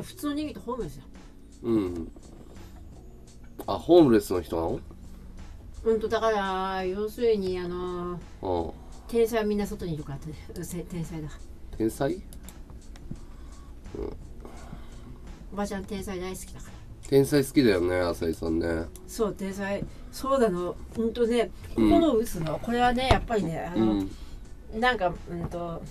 普通の人間ってホームレスようん。あホームレスの人なの？うんとだから要するにあのうん。天才はみんな外にいるから天才だ。天才？おばちゃん天才大好きだから。天才好きだよね浅井さんね。そう天才。そうだの。うんとね心を打つの、これはねやっぱりねあうの、ん。なんかうんと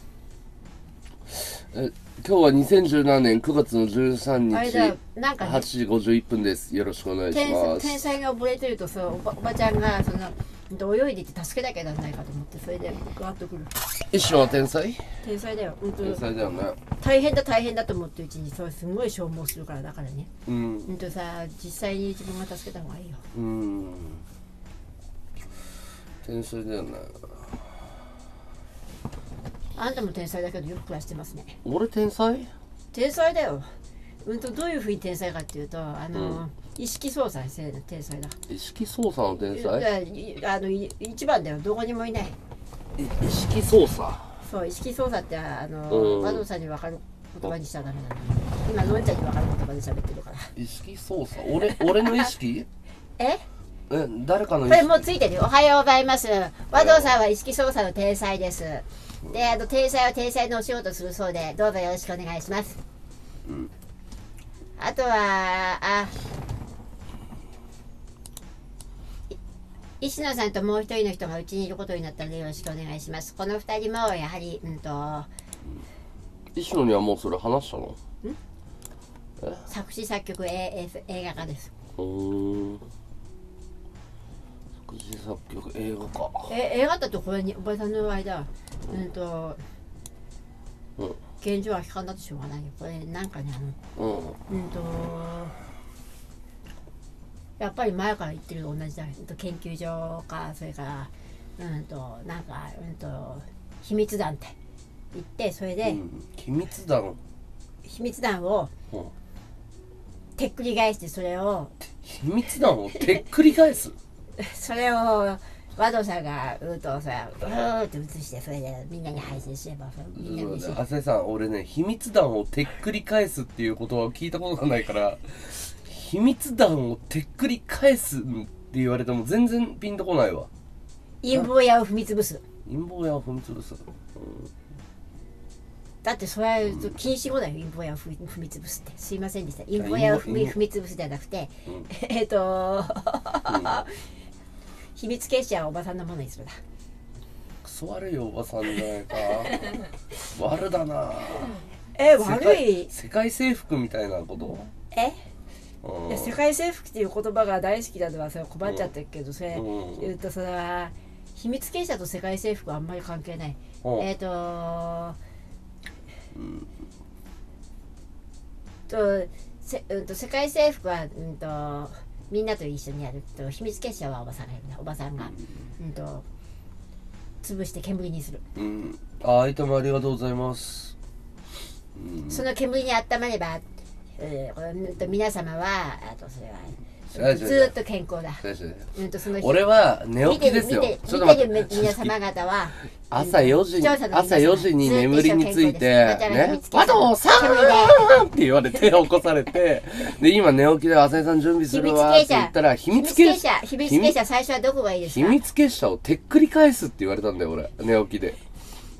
え今日は2017年9月の13日。あれだよ。なんか8ね時51分です。よろしくお願いし天ます。天才が溺れてるとさおばおばちゃんがその泳いでて助けなきゃならないかと思ってそれでガーッとくる。一緒は天才？天才だよ、うんと天才だよね。大変だ大変だと思ってるうちにそれすごい消耗するからだからね。うん。うんとさ実際に自分が助けた方がいいよ。うん。天才だよねあんたも天才だけどよく暮らしてますね。俺天才？天才だよ。うんとどういうふうに天才かっていうとあの、意識操作せい天才だ。意識操作の天い才あのい一番だよ。どこにもいない。い意識操作？そう意識操作ってあの、うん。和道さんに分かる言葉にしちゃダメなの今のんちゃんに分かる言葉で喋ってるから。意識操作？俺俺の意識？え？え誰かの意これ識もうついてるよ。おはようございます。和道さんは意識操作の天才ですであの天才は天才のお仕事するそうでどうぞよろしくお願いします、うんあとはあい石野さんともう一人の人がうちにいることになったのでよろしくお願いします。この二人もやはりうんと石野にはもうそれ話したの？作詞作曲ええ映画化です。うーん作詞作曲映画か。え映画だとこれにおばさんの間うん。とうん。現状は悲観だとしょうがないよ。これなんかねあのうん。うんとやっぱり前から言ってる同じだ、うんと、研究所かそれからうんとなんかうんと秘密団って言ってそれで、うん。秘密団？秘密団をうん。てっくり返してそれを秘密団をてっくり返す？それを和道さんがうんとさうーって映してそれでみんなに配信すればみんなに嬉しい。浅井さん俺ね秘密団をてっくり返すっていう言葉を聞いたことがないから 秘密団をてっくり返すって言われても全然ピンとこないわ。陰謀屋を踏み潰す。陰謀屋を踏み潰す、だってそれは禁止語だよ陰謀屋を踏み潰すって。すいませんでした。陰謀屋を踏み陰踏み潰すじゃなくて、うん。えっと、秘密結社はおばさんのものにするだ。クソ悪いおばさんじゃないか。悪だな。え世悪界い？世界征服みたいなこと、え？うん。いや世界征服っていう言葉が大好きだとはそれ困っちゃってるけどそれうん。言うとそれは秘密結社と世界征服はあんまり関係ない。うん。えっ、とうん。とせ、うん、と世界征服は、うん、とみんなと一緒にやると秘密結社はおばさんがやるなおばさんが、うん、と潰して煙にする、うん。あアイテムありがとうございます。うん。その煙に温まれば、えーこれうんと皆様はあとそれはずーっと健康だ、違うん、とその日。俺は寝起きですよ。見てる見てちょっと待見てるって 皆様方は。朝4時に朝4時に眠りについてね「和道さん!」って言われて 起こされて。で今寝起きで浅井さん準備するわって言ったら秘秘密結社。秘密結社。最初はどこがいいです秘か密結社をてっくり返すって言われたんだよ俺。寝起きで。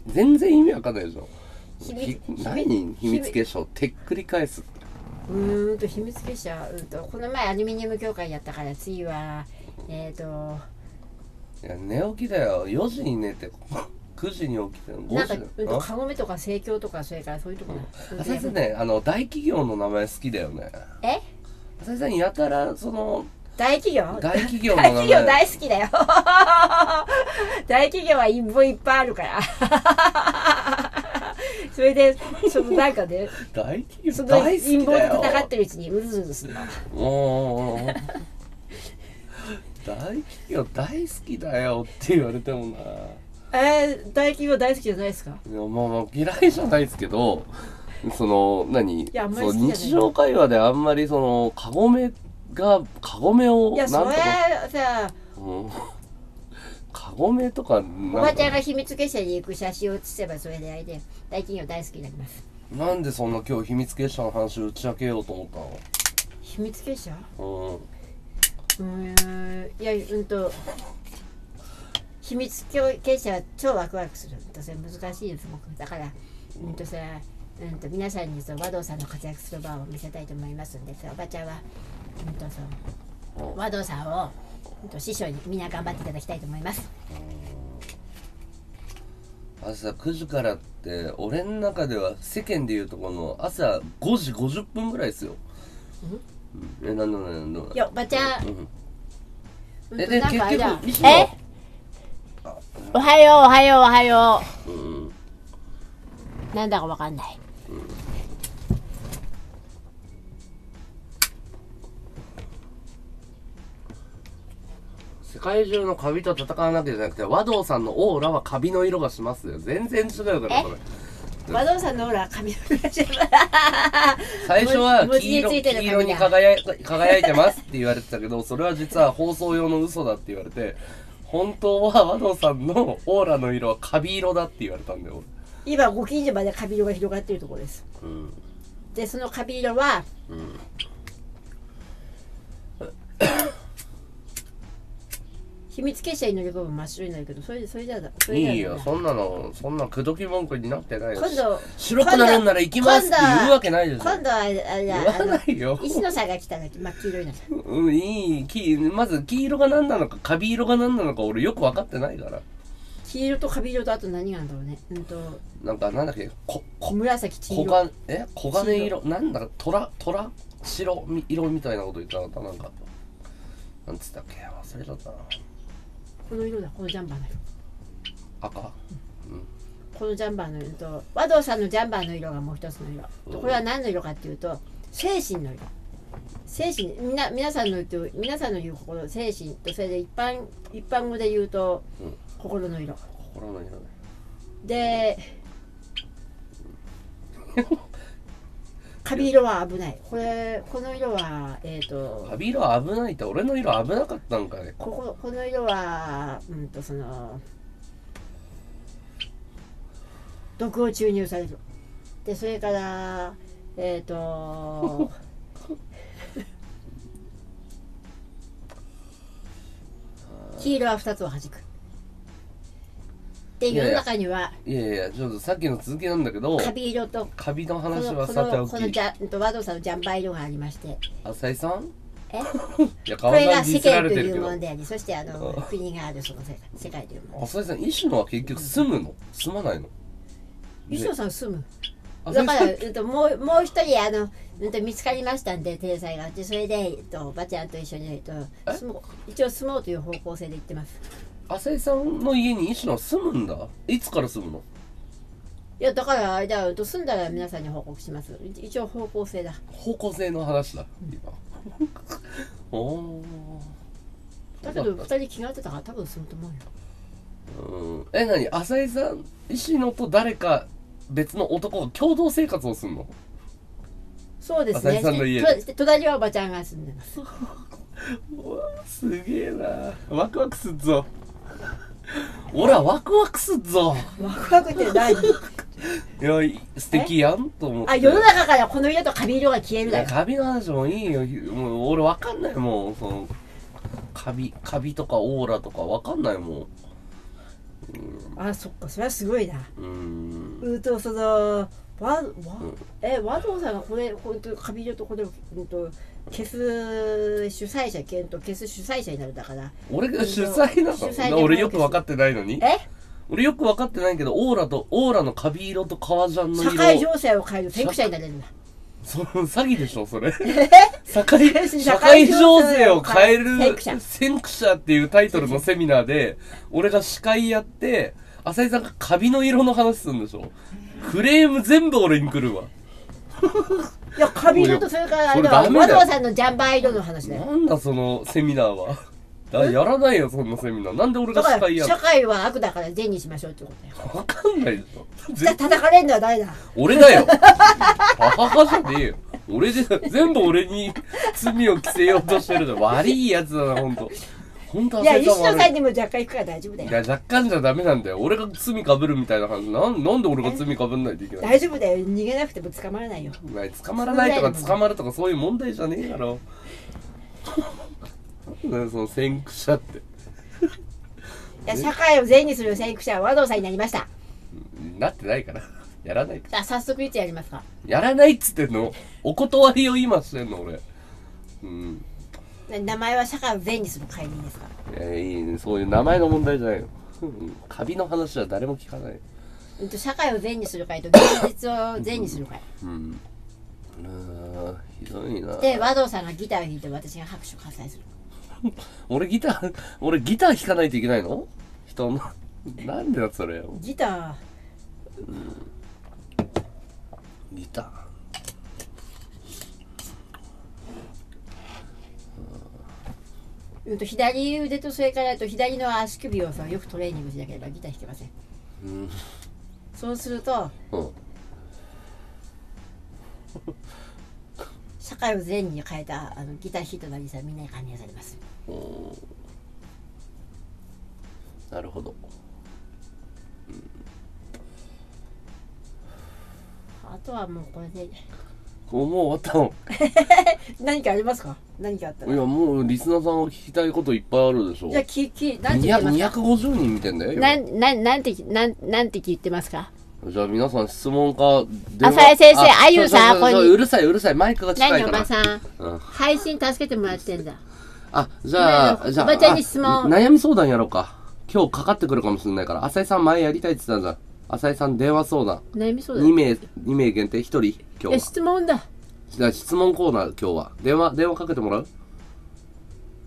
全然意味わかんないでしょ。何？秘密結社をてっくり返すってうーんと秘密結社うんとこの前アルミニウム協会やったから次はえっ、ー、といや寝起きだよ。4時に寝て 9時に起きて5なんか時だうんとよカゴメとか盛況とかそれからそういうところ浅井さんねあの大企業の名前好きだよね。え？浅井さんやたらその大企業？大企業の大企業大好きだよ。大企業は陰謀いっぱいあるから それでそのなんかね大企業？その大好陰謀きだよ。と戦ってるうちにうずうずするの。大企業大好きだよって言われてもな。えー、大企業大好きじゃないですか？いやまあまあ嫌いじゃないですけどその何？やあんまりそう日常会話であんまりそのカゴメがカゴメをいやそれさうん、カゴメとかおばちゃんが秘密結社に行く写真を写せばそれであれで大企業大好きになります。なんでそんな今日秘密結社の話を打ち明けようと思ったの？秘密結社？うん。うーん。いやうんと。秘密結社は超ワクワクする。うんとそれ難しいよすごく。だからうんとさうんと皆さんにその和道さんの活躍する場を見せたいと思いますんでさおばちゃんはうんとその和道さんを師匠にみんな頑張っていただきたいと思います。朝9時からって俺の中では世間でいうとこの朝5時50分ぐらいですよ、うん、えなんだなんだなんだ。いやおばちゃん。うんえで結局え？おはようおはようおはよう。んうなんだかわかんない界中のカビと戦わなきゃじゃなくて和道さんのオーラはカビの色がしますよ。全然違うからえ？これ。和道さんのほら髪の毛が最初は黄色についてる黄色に輝い輝いてますって言われてたけどそれは実は放送用の嘘だって言われて本当は和道さんのオーラの色はカビ色だって言われたんだよ今ご近所までカビ色が広がっているところです。俺うん。でそのカビ色はうん秘密結社に乗り込む真っ白になるけどそれそれじゃだそれじゃいいよ。そんなのそんな口説き文句になってないよ今度白くなるんなら行きますって言うわけないでしょ。今度はあれあれ言だわないよ。石野さんが来たら真っ黄色になったうんいいきまず黄色が何なのかカビ色が何なのか俺よく分かってないから。黄色とカビ色とあと何があるんだろうね。うんとなんかなんだっけここ紫黄色。黄金え黄金色？なんだか虎虎？白み色みたいなこと言ってなかなんか。なんつったっけ？忘れちゃったなこの色だこのジャンバーの色。赤？このジャンバーの色と和道さんのジャンバーの色がもう一つの色。うん。これは何の色かっていうと精神の色。精神みな皆さんの言う皆さんの言う心精神とそれで一般一般語で言うとうん。心の色。心の色ね。で カビ色は危ない。これこの色はえっ、とカビ色は危ないって俺の色危なかったんかい。こここの色はうんとその毒を注入される。でそれからえっ、と 黄色は2つを弾くで世の中には。いやいやちょっとさっきの続きなんだけどカビ色と。カビのこ話のこはさておのこのきジャうんと和道さんのジャンバー色がありまして。浅井さんえ？いやこ川れが世間というれてるけど。ものでありそしてあのうん国があるその世界世界というもの浅井さん石野は結局住むの住まないの？石野さん住む？浅井さんだから、うんと、もうもう一人あの、うんと、見つかりましたんで天才がでそれで、えっと、ばちゃんと一緒に、えっと、え？住もう。一応住もうという方向性で言ってます浅井さんの家に石野は住むんだ？いつから住むの？いやだからあれだうんと住んだら皆さんに報告します。一応方向性だ。方向性の話だ。今。おー。だけど二人気が合ってたから多分住むと思うよ。うん。え何？浅井さん石野と誰か別の男が共同生活をするの？そうです浅ね井さんの家で。でと隣はおばちゃんが住んでます。うわすげえな。ワクワクすっぞ俺はワクワクすっぞ。ワクワクって何？いやい素敵やん？と思って。あ世の中からこの色とカビ色が消えるいだよ。やカビの話もいいよ。もう俺わかんないもんその。カビカビとかオーラとかわかんないもん。あそっか。それはすごいな。うん。うんとそのわわ、え和道さんがこれ本当カビ色とこれを、消す主催者けんと消す主催者になるだから。俺が主催な主催俺よく分かってないのに？え？俺よく分かってないけどオーラとオーラのカビ色と革ジャンの色社会情勢を変える先駆者になれるんだ。その詐欺でしょそれ。社会 社会情勢を変える先駆者っていうタイトルのセミナーで俺が司会やって浅井さんがカビの色の話するんでしょクレーム全部俺に来るわ。いやカビ色とそれからあれだそれダメだよ。和道さんのジャンバー色の話だよなんだそのセミナーは。だやらないよそんなセミナー。なんで俺だからが司会やる社会は悪だから善にしましょうってことだよ。わかんないでしょ。じゃあ叩かれるのは誰だ？俺だよ。母じゃねえよ。俺で全部俺に罪を着せようとしてるじゃん悪いやつだなほんと本当いや石野さんにも若干行くから大丈夫だよ。いや若干じゃダメなんだよ。俺が罪かぶるみたいな話なんなんで俺が罪かぶんないといけない大丈夫だよ。逃げなくても捕まらないよ。お前捕まらないとか捕まるとかそういう問題じゃねえだろ。なんだよその先駆者って。いや社会を善にする先駆者は和道さんになりました。なってないから。やらないから。あ早速いつやりますか？やらないっつってんの？お断りを今してんの俺。うん名前は社会を善にする会議ですか？いやいいね。そういう名前の問題じゃないよ。うんカビの話は誰も聞かない。うんと社会を善にする会と現実を善にする会。うん。あーひどいなで和道さん。がギターを弾いて私が拍手を喝采する俺ギター俺ギター弾かないといけないの人のなん。でだそれギターギターうんと左腕とそれからと左の足首をさよくトレーニングしなければギター弾けません。うんそうするとうん社会を善に変えたあのギター弾いたなりさみんなに歓迎されます。うん。なるほど。あとはもうこれで。もう終わったの？何かありますか？何かあったら。いやもうリスナーさんが聞きたいこといっぱいあるでしょ。じゃあききなんて言ってますか？250人見てんだよ今。なんなんなんてなんなんて言ってますか？じゃあ皆さん質問か電浅井先生ああゆさんこうるさいうるさいマイクが近何おいから。ばさん？うん。配信助けてもらってんだ。あじゃあじゃあおばちゃんに質問。あ悩み相談やろうか。今日かかってくるかもしれないから。浅井さん前やりたいって言ってたじゃん。浅井さん電話相談。悩みそうだ2名2名限定1人今日は。質問だじゃあ質問コーナー今日は。電話電話かけてもらう？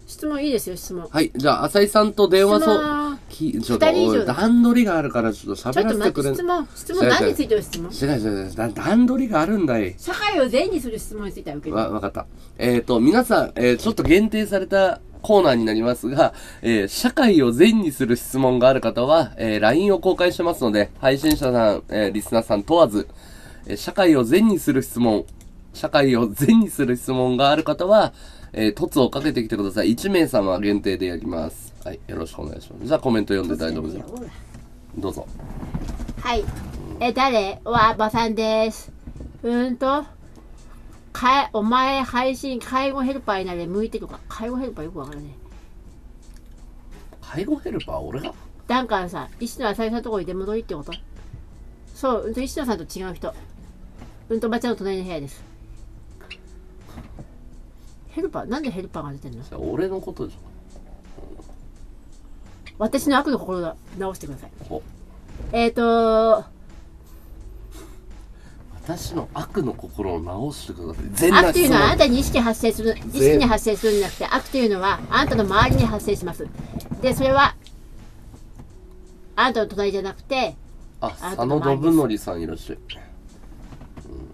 質問いいですよ質問。はいじゃあ浅井さんと電話質そう。問きちょっと二人以上おい段取りがあるからちょっとちょ喋らせてっと待ってくれん質問質問何についての質問？違う違う違う。だ段取りがあるんだい。社会を善にする質問については受けるわ、わかった。えっ、と、皆さん、えーちょっと限定されたコーナーになりますが、えー社会を善にする質問がある方は、えー LINE を公開してますので、配信者さん、えーリスナーさん問わず、えー社会を善にする質問、社会を善にする質問がある方は、えー、凸をかけてきてください。1名様限定でやります。はい、よろしくお願いします。じゃあコメント読んで大丈夫です。どうぞ。はい。え、誰？わ、ばさんです。うーんと、かえ、お前配信、介護ヘルパーになれ向いてるか？介護ヘルパーよくわからない。介護ヘルパー俺が？ダンカンさん、石野浅井さんのところに出戻りってこと？そう、うんと石野さんと違う人。うんとばちゃんの隣の部屋です。ヘルパーなんでヘルパーが出てんの？俺のことじ私の悪の心を直してください。えっ、ー、と私の悪の心を直してください。善な悪というのはあな質たに意識発生する、意識に発生するんじゃなくて、悪というのはあなたの周りに発生します。で、それは、あなたの隣じゃなくて、問あ、あ佐野信則さんいらっしゃい。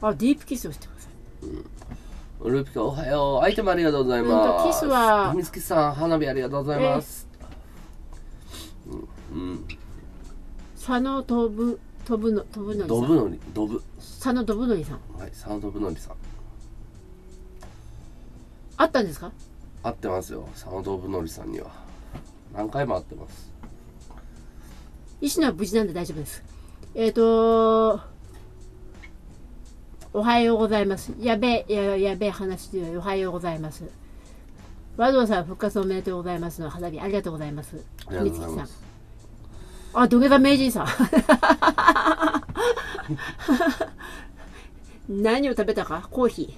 あ、ディープキスをしてください。ルピカおはよう。アイテムありがとうございうんます。とキスは秘密キスさん、花火ありがとうございます。うん。うん。佐野飛ぶ、飛ぶの、飛ぶのりさん。ドブノリ、ドブ。佐野飛ぶのりさん。はい、佐野信則さん。あったんですか？会ってますよ。佐野信則さんには。何回も会ってます。石野は無事なんで大丈夫です。えっ、ー、とおはようございます。やべえ、ややべえ話でおはようございます。和道さん復活おめでとうございますの花火ありがとうございます。ありがとうございます。さん。あ、土下座名人さん。何を食べたか？コーヒ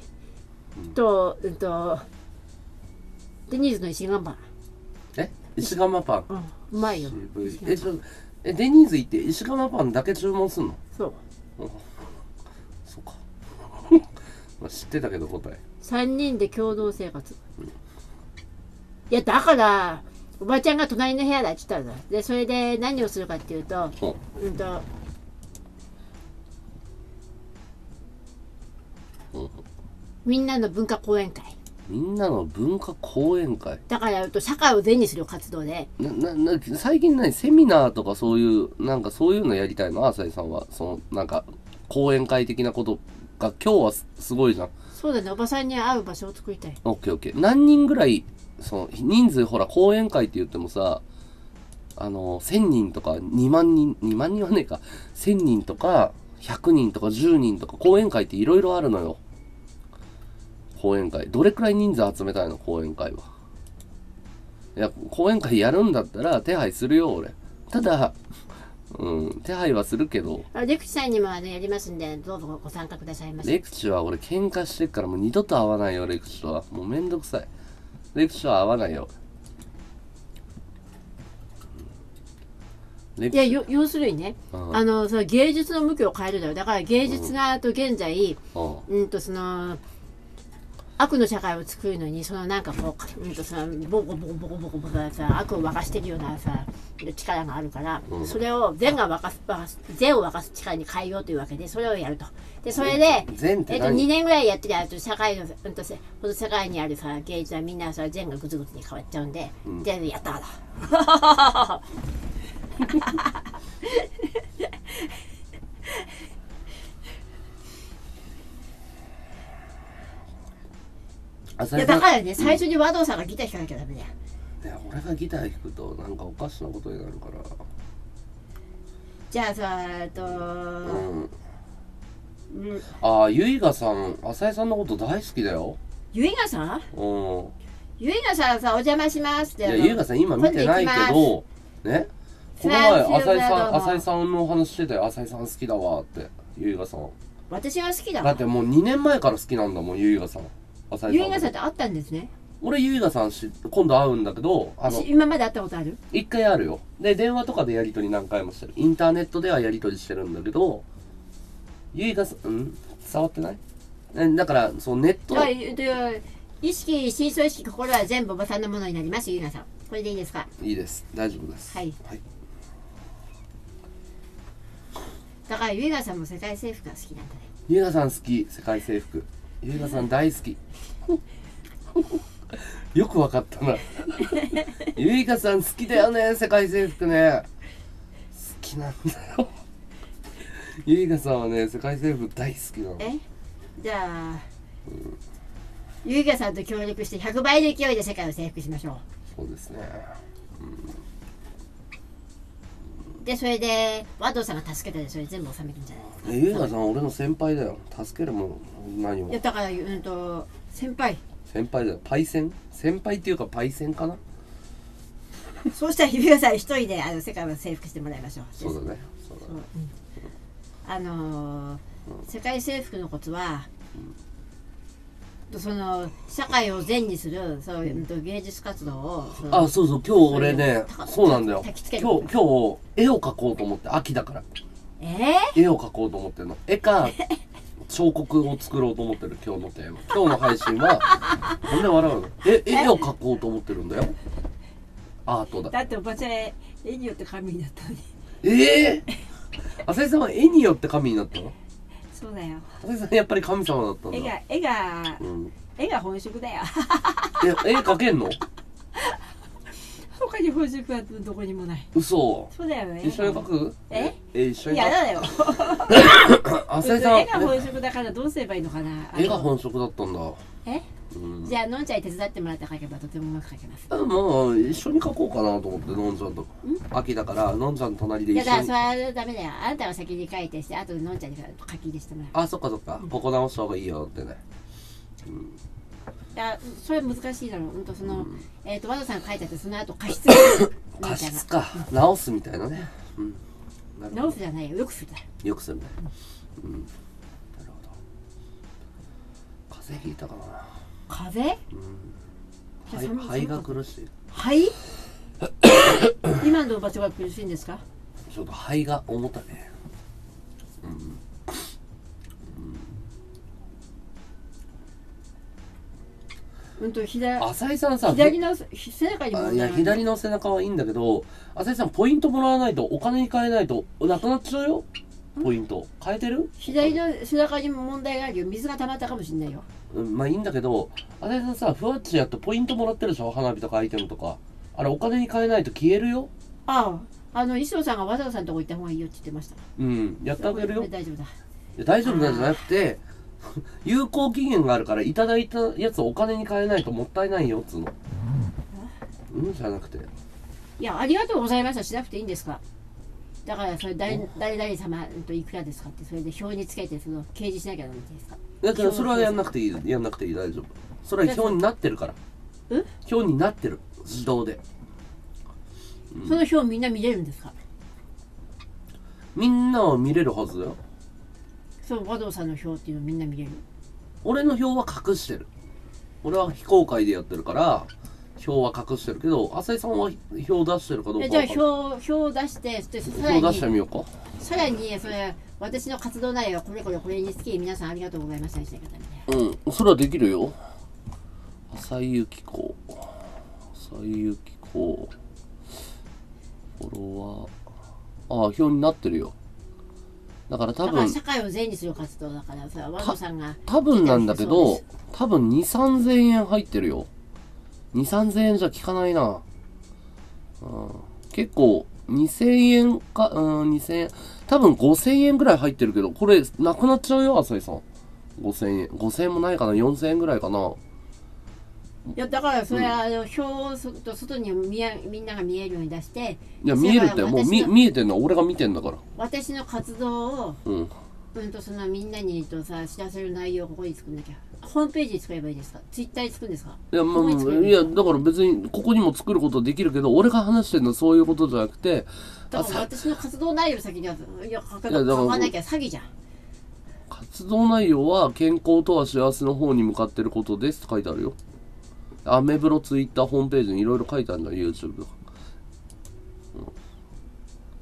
ー。と、うんと、デニーズの石岩パン。え？石窯パン。うん、うまいよ。え、ちょえ、デニーズ行って石窯パンだけ注文すんの？そう。そうか。まあ知ってたけど答え。3人で共同生活。いや、だから、おばちゃんが隣の部屋だって言ったんだ。で、それで何をするかっていうと、ほうんと、うんみんなの文化講演会。みんなの文化講演会？だから、うんと社会を善にする活動で、な、な、な、最近何セミナーとかそういう、なんかそういうのやりたいの？浅井さんは？その、なんか、講演会的なことが今日はすすごいじゃん。そうだねおばさんに会う場所を作りたいオッケーオッケー。何人ぐらい、その、人数、ほら、講演会って言ってもさ、あの、1000人とか2万人、2万人はねえか、1000人とか、100人とか10人とか、講演会っていろいろあるのよ。講演会。どれくらい人数集めたいの、講演会は。いや、講演会やるんだったら手配するよ、俺。ただ、うん、手配はするけど、あレクチさんにもあのやりますんでどうぞご参加くださいませ。レクチは俺喧嘩してっからもう二度と会わないよ、レクチとは。もうめんどくさい。レクチは会わないよ。いやよ要するにね、うん。あのその芸術の向きを変えるだよ。だから芸術がと現在、うん。うんとその悪の社会を作るのにそのなんかこう、うんとそのボコボコボコボコボコさ悪を沸かしてるようなさ力があるから、うんそれを善が沸かす沸か善を沸かす力に変えようというわけでそれをやるとでそれで、えっと、2年ぐらいやってりゃあと社会の、うんとせこの世界にあるさ芸術はみんなさ善がぐつぐつに変わっちゃうんで、うんでやったーだいやだからね、最初に和道さんがギター弾かなきゃダメだよ。俺がギター弾くとなんかおかしなことになるから。じゃあさ、えっと、うん。うん、ああゆいがさん浅井さんのこと大好きだよ。ゆいがさん？うん。ゆいがさんさ、お邪魔しますって。いやゆいがさん今見てないけどね？この前フランス浅井さんも浅井さんの話してたよ浅井さん好きだわってゆいがさん。私が好きだわ。だって。もう2年前から好きなんだもんゆいがさん浅井さん。ゆいがさんって会ったんですね。俺ゆいがさんし今度会うんだけどあのし今まで会ったことある？一回あるよ。で電話とかでやり取り何回もしてる。インターネットではやり取りしてるんだけどゆいがさうん？伝わってない？えだからそうネットはい、で意識、深層意識、心は全部おばさんのものになります、ゆいがさん。これでいいですか？いいです。大丈夫です。はい。はい、だからゆいがさんも世界征服が好きなんだね。ゆいがさん好き。世界征服ゆいがさん大好き。よくわかったな。ゆいがさん好きだよね世界征服ね。好きなんだよ。ゆいがさんはね世界征服大好きなの。え？じゃあ、ゆいがさんと協力して100倍の勢いで世界を征服しましょそうですね。う。で、それで、和道さんが助けたで、それ全部収めるんじゃない？ですか。えゆいがさん俺の先輩だよ。助けるもん。何をいや、だから、うんと、先輩。先輩だよ。パイセン？先輩っていうかパイセンかな？そうしたら、ゆいがさん一人であの世界を征服してもらいましょう。そうだね。そう。だね。うん。あのー世界征服のコツは、その社会を善にするそういううん。と芸術活動をそのあそうそう。今日俺ねそそうなんだよ。焚きつける。今日今日絵を描こうと思って秋だからえ絵を描こうと思ってるの。絵か 彫刻を作ろうと思ってる今日のテーマ。今日の配信はなんで笑うの。え絵を描こうと思ってるんだよ。アートだ。だっておばちゃん絵によって神になったのに。ええ浅井さんは絵によって神になったの？そうだよ。浅井さんやっぱり神様だったんだ。絵が絵がうん。絵が本職だよ。え絵描けんの？他に本職はどこにもない。嘘。そうだよね。一緒に描く？え？え一緒にいやだよ。浅井さん。絵が本職だからどうすればいいのかな？あの絵が本職だったんだ。え？うん。じゃあのんちゃんに手伝ってもらって描けばとてもうまく描けます。あもう一緒に描こうかなと思ってのんちゃんと。秋だからのんちゃん隣でいや一緒に。だからそれはダメだよ。あなたが先に書いてしてあとでのんちゃんに書き入れしてもらう。あそっかそっか。ここ直した方がいいよってね。いやそれ難しいだろう。うんとその、えっ、と和田さんが書いてあってその後加筆加のんちゃん。直すみたいなね。うん。な直すじゃないよ。よくするだ。どよくするん。なるほど。風邪ひいたかな。風邪？肺寒い肺が苦しい。はい 今の場所が苦しいんですか？ちょっと肺が重たいね。うんと左浅井さんさ左の背中にあいや左の背中はいいんだけど浅井さんポイントもらわないとお金に換えないとなくなっちゃうよ？ポイント。変えてる？左の背中にも問題があるよ。水が溜まったかもしれないよ。うんまあいいんだけど浅井さんさふわっちやってポイントもらってるでしょ？花火とかアイテムとか。あれお金に換えないと消えるよ？あああの衣装さんがわざわざさんのとこ行った方がいいよって言ってました。うんやってあげるよ。大丈夫だ。いや大丈夫なんじゃなくて 有効期限があるからいただいたやつをお金に変えないともったいないよっつうの。うんじゃなくて。いやありがとうございました。しなくていいんですか。だからそれ誰誰々様といくらですかってそれで表につけてその掲示しなきゃダメですか。だからそれはやんなくていいやんなくていい大丈夫。それは表になってるから。え？表になってる。自動で。その表みんな見れるんですか？みんなは見れるはずだよその和道さんの表っていうのみんな見れる。俺の表は隠してる。俺は非公開でやってるから表は隠してるけど浅井さんは表出してるかどうかえじゃあ表表出してでさら表出してにみようか。さらにそれ私の活動内容はこれこれこれにつき皆さんありがとうございましたにしなきゃダメだようん。それはできるよ。浅井由紀子。浅井由紀子。フォロワー。ああ表になってるよだから多分社会を善にする活動だからそれは和道さんが多分なんだけど多分2 3 0 0円入ってるよ。2 3 0円じゃ効かないな、うん、結構2000円かうん2000円多分5000円ぐらい入ってるけどこれなくなっちゃうよ浅井さん。5000円5000円もないかな。4000円ぐらいかないやだからそれはあの表をそと外に見やみんなが見えるように出していや見えるってもう見見えてんのは俺が見てんだから。私の活動をうん。うんとそのみんなにとさ知らせる内容をここに作んなきゃ。ホームページに作ればいいですか？ツイッターに作るんですか？いや、まあ、いいや、だから別に、ここにも作ることできるけど、俺が話してるのはそういうことじゃなくて、だからあ私の活動内容先にはいや書かいやだから書かなきゃ詐欺じゃん。活動内容は健康とは幸せの方に向かってることですって書いてあるよ。アメブロ、ツイッター、ホームページにいろいろ書いてあるんだ、YouTube とか。うん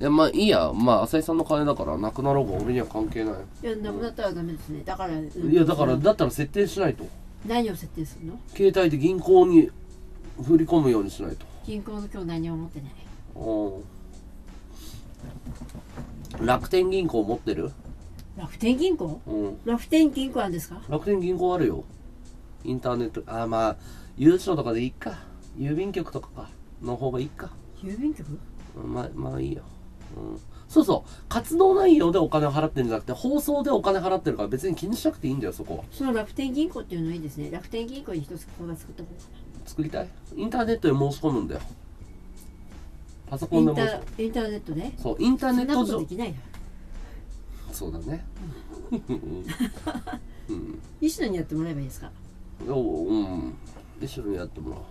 いや、まあいいや。まあ、浅井さんの金だから、なくなろうが俺には関係ない。いやなくなったらダメですねだから、うんいや、だから、だったら設定しないと。何を設定するの？携帯で銀行に振り込むようにしないと。銀行の今日何も持ってないうん楽天銀行持ってる？楽天銀行？うん。楽天銀行なんですか？楽天銀行あるよインターネットあまあ郵送とかでいいか。郵便局とかか。の方がいいか。郵便局？うんまあまあいいよ、うん、そうそう。活動内容でお金を払ってるんじゃなくて放送でお金払ってるから別に気にしなくていいんだよそこは。その楽天銀行っていうのいいですね。楽天銀行に一つ口座作った方が作りたい？インターネットで申し込むんだよ。パソコンで申し込む。ーインターネットでそうインターネット上。とできなそうだね。うん。石野にやってもらえばいいですか？うんうん一緒にやってもらおう。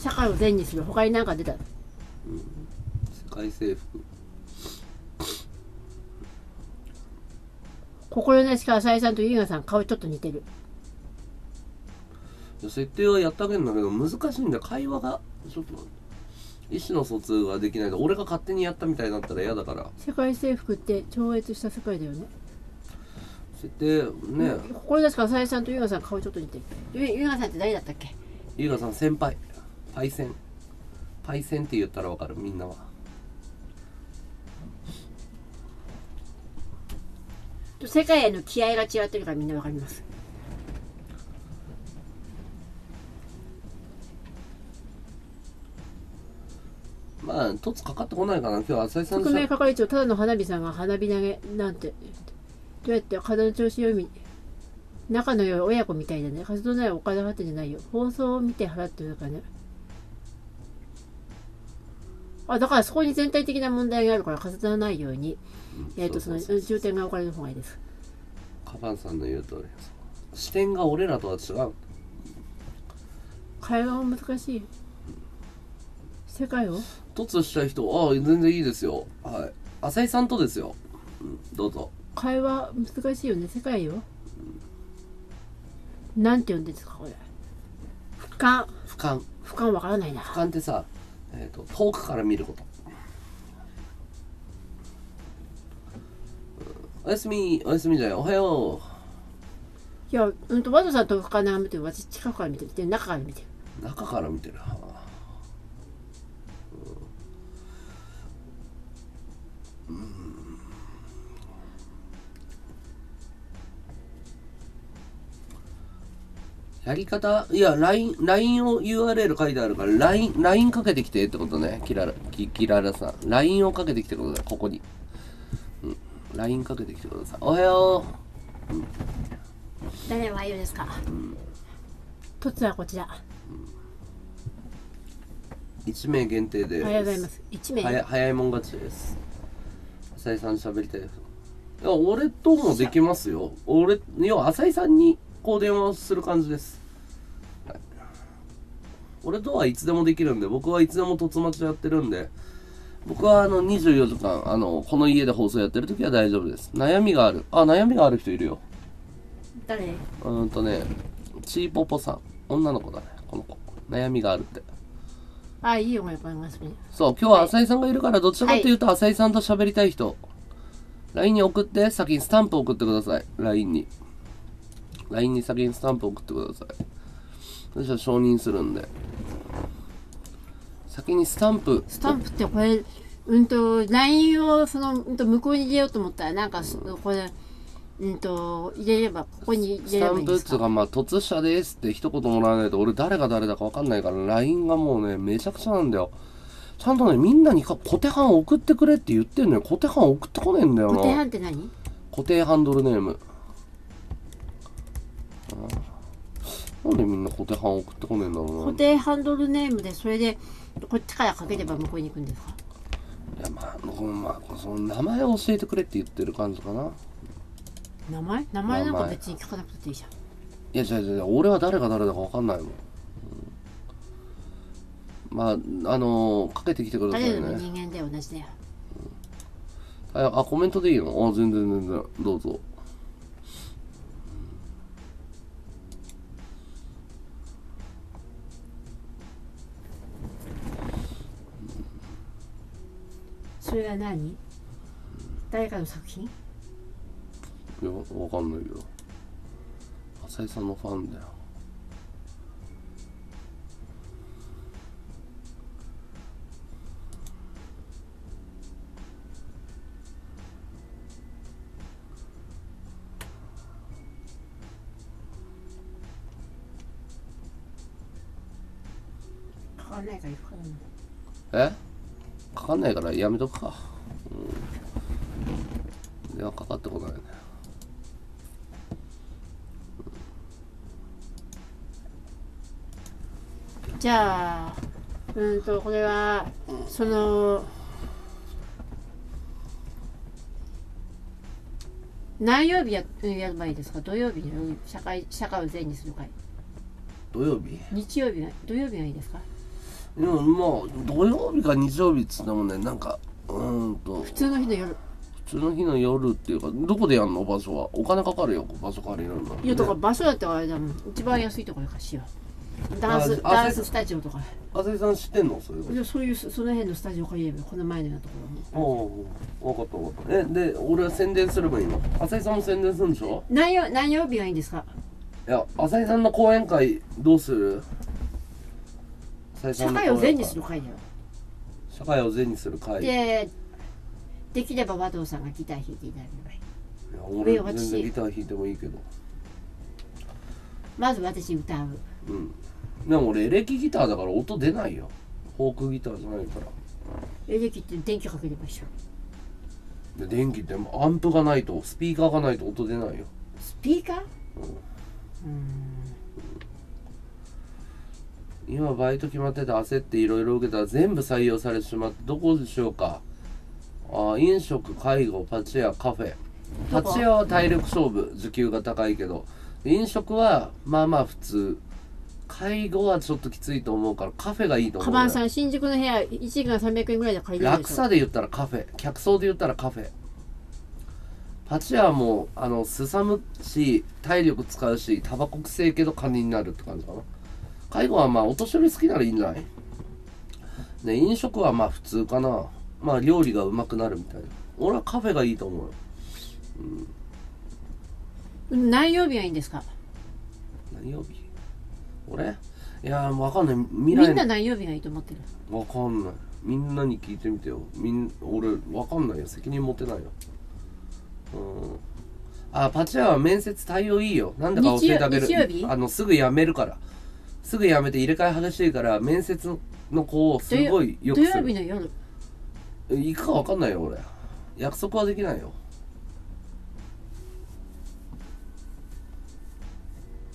社会を善にする。他に何か出た世界征服。心なしか浅井さんと優雅さん顔ちょっと似てる。設定はやってあげるんだけど難しいんだよ。会話が。ちょっと意思の疎通ができないと俺が勝手にやったみたいになったら嫌だから。世界征服って超越した世界だよね設定ね。心なしか浅井さんと優雅さん顔ちょっと似てる。ゆ優雅さんって誰だったっけ？優香さん先輩。パイセン。パイセンって言ったらわかる？みんなは。世界への気合が違ってるからみんなわかります。まあ凸かかってこないかな。今日は浅井さんの特命しゃ係長ただの花火さんが花火投げなんてどうやって体の調子よみ仲の良い親子みたいだね。活動内容お金払ってんじゃないよ。放送を見て払ってるからね。あだからそこに全体的な問題があるから活動内容に、えー、とその重点が置かれる方がいいです。カバンさんの言う通り視点が俺らとは違う。会話も難しい。世界を？凸したい人ああ全然いいですよ。はい。浅井さんとですよ、うん、どうぞ会話難しいよね。世界よ。なんて呼んでんですかこれ。俯瞰。俯瞰。俯瞰わからないな。俯瞰ってさ、えー、と遠くから見ること。うん。おやすみおやすみじゃないおはよいや、うんと、ワドさんと俯瞰眺めてる。私近くから見てる。で中から見てる。う中から見てる。はあやり方いや LINE, LINE を URL 書いてあるから LINE, LINE かけてきてってことね。キララキキララさん。LINE をかけてきてってことだよここに。LINE かけてきてくださいおはよ誰は言うですか？とつはこちら。う1名限定で。おはようございます。1名。早早いもん勝ちです。浅井さん喋りたいです。いや俺ともできますよ。俺要は浅井さんにこう電話をする感じです、はい俺とはいつでもできるんで僕はいつでも突待ちやってるんで僕はあの24時間あのこの家で放送やってる時は大丈夫です。悩みがある。あ悩みがある人いるよ。誰？うーんとねちーぽぽさん。女の子だね。この子。悩みがあるって。あいいよ思いますねそう、今日は浅井さんがいるから、どちらかというと浅井さんと喋りたい人、LINE に送って、先にスタンプ送ってください。LINE に。LINE に先にスタンプ送ってください。そしたら承認するんで。先にスタンプ。スタンプってこれうんと LINE をそのうんと向こうに入れようと思ったらなんかそこれうんと入れればここに入スれれタンプっつうか、ばいいんですかまあ、突者ですって一言もらわないと、俺誰が誰だか分かんないから、LINE がもうね、めちゃくちゃなんだよ。ちゃんとね、みんなにか小手半送ってくれって言ってんのよ。小手半送ってこねえんだよな。固定版って何？固定ハンドルネームなんでみんな固定班送ってこねえんだろうな。固定ハンドルネームでそれでこっちからかければ向こうに行くんですか？いやまあこのまあその名前を教えてくれって言ってる感じかな。名前？名前なんか別に聞かなくていいじゃん。いや違う違う俺は誰が誰だか分かんないもん、うん。まああのーかけてきてください誰でもね人間で同じだよ。ああコメントでいいの？あ全然全然。どうぞそれは何？誰かの作品？いや分かんないけど浅井さんのファンだよ。かかんないから行くからなえ？かかんないからやめとくか。うん。電話かかってこないね。じゃあうんとこれはその何曜日ややればいいですか？土曜日の夜社会社会を善にする会。土曜日？日曜日が土曜日がいいですか？でもまあ土曜日か日曜日っつってもね。なんかうーんと。普通の日の夜。普通の日の夜っていうかどこでやんの？場所は？お金かかるよ。場所借りるの。いやとかね。場所だったらあれだもん。一番安いところかしよう。ダンスあダンススタジオとか。浅井さん知ってんの？それいやそういうその辺のスタジオ借りればこの前のようなところにおお分かった分かった。えで俺は宣伝すればいいの？浅井さんも宣伝するんでしょ？何曜何曜日がいいんですか？いや浅井さんの講演会どうする？社会を善にする会だよ社会を善にする会。でできれば和道さんがギター弾いていただければいい。俺全いや私。然ギター弾いてもいいけど。まず私歌う。うん。でも俺エレキギターだから音出ないよ。フォークギターじゃないから。エレキって電気かければ一緒。で電気ってアンプがないとスピーカーがないと音出ないよ。スピーカー？今バイト決まってて焦っていろいろ受けたら全部採用されてしまってどこでしょうか？あ飲食介護パチ屋カフェ。パチ屋は体力勝負時給が高いけど。飲食はまあまあ普通。介護はちょっときついと思うからカフェがいいと思う。よカバンさん新宿の部屋1時間300円ぐらいで借りれるで楽しょ。さで言ったらカフェ。客層で言ったらカフェ。パチ屋はもうあのすさむし体力使うしタバコくせえけど金になるって感じかな介護はまあお年寄り好きならいいんじゃない？ね飲食はまあ普通かな。まあ料理がうまくなるみたいな。俺はカフェがいいと思うよ。うん。何曜日がいいんですか？何曜日？俺？いやーもうわかんない。未み来んな何曜日がいいと思ってる？わかんない。みんなに聞いてみてよ。みん俺わかんないよ。責任持てないよ。うん。あパチ屋は面接対応いいよ。なんでか教えてあげる。日曜日？あのすぐ辞めるからすぐ辞めて入れ替え激しいから面接の子をすごいよく土す曜日るの夜。行くか分かんないよ俺。約束はできないよ。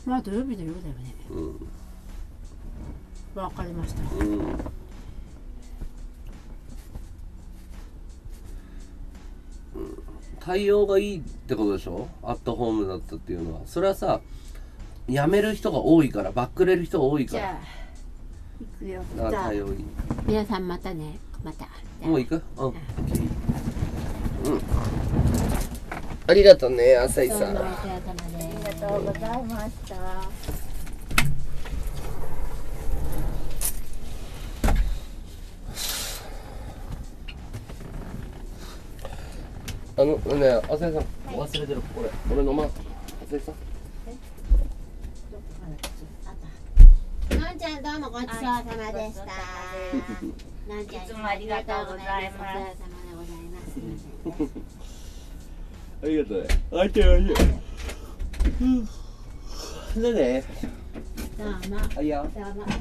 まあ土曜日の夜だよね。うん。わかりました。うん。対応がいいってことでしょ？アットホームだったっていうのは。それはさ辞める人が多いからバックれる人が多いから。じゃあ行くよ。だかじゃあら皆さんまたね。また。もう行く？うん。うん。ありがとうね朝日さん。どうもお疲れ様です。ありがとうございました。あのね朝日さん忘れてる。これ俺飲まん。朝日さんのんちゃんどうもごちそうさまでした。のんちゃんいつもありがとう。ございますごちそう。さまでございます。ありがとう。ねあいてあいてじゃあねどう。も。あいやどう。も、です。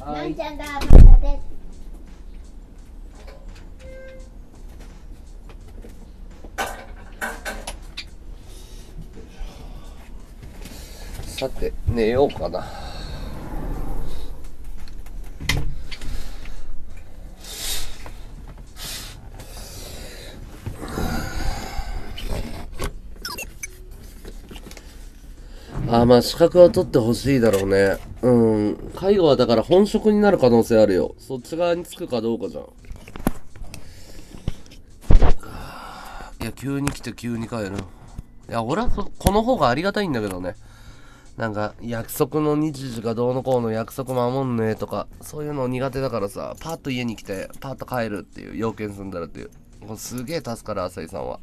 はいのんちゃんどう。も、またです。さて寝よう。かなあまあ資格は取ってほしいだろうね。うん。介護はだから本職になる可能性あるよ。そっち側につくかどうかじゃん。いや急に来て急に帰る。いや俺はこの方がありがたいんだけどね。なんか約束の日時がどうのこうの約束守んねえとかそういうの苦手だからさパッと家に来てパッと帰るっていう要件済んだらっていう。もうすげえ助かる浅井さんは。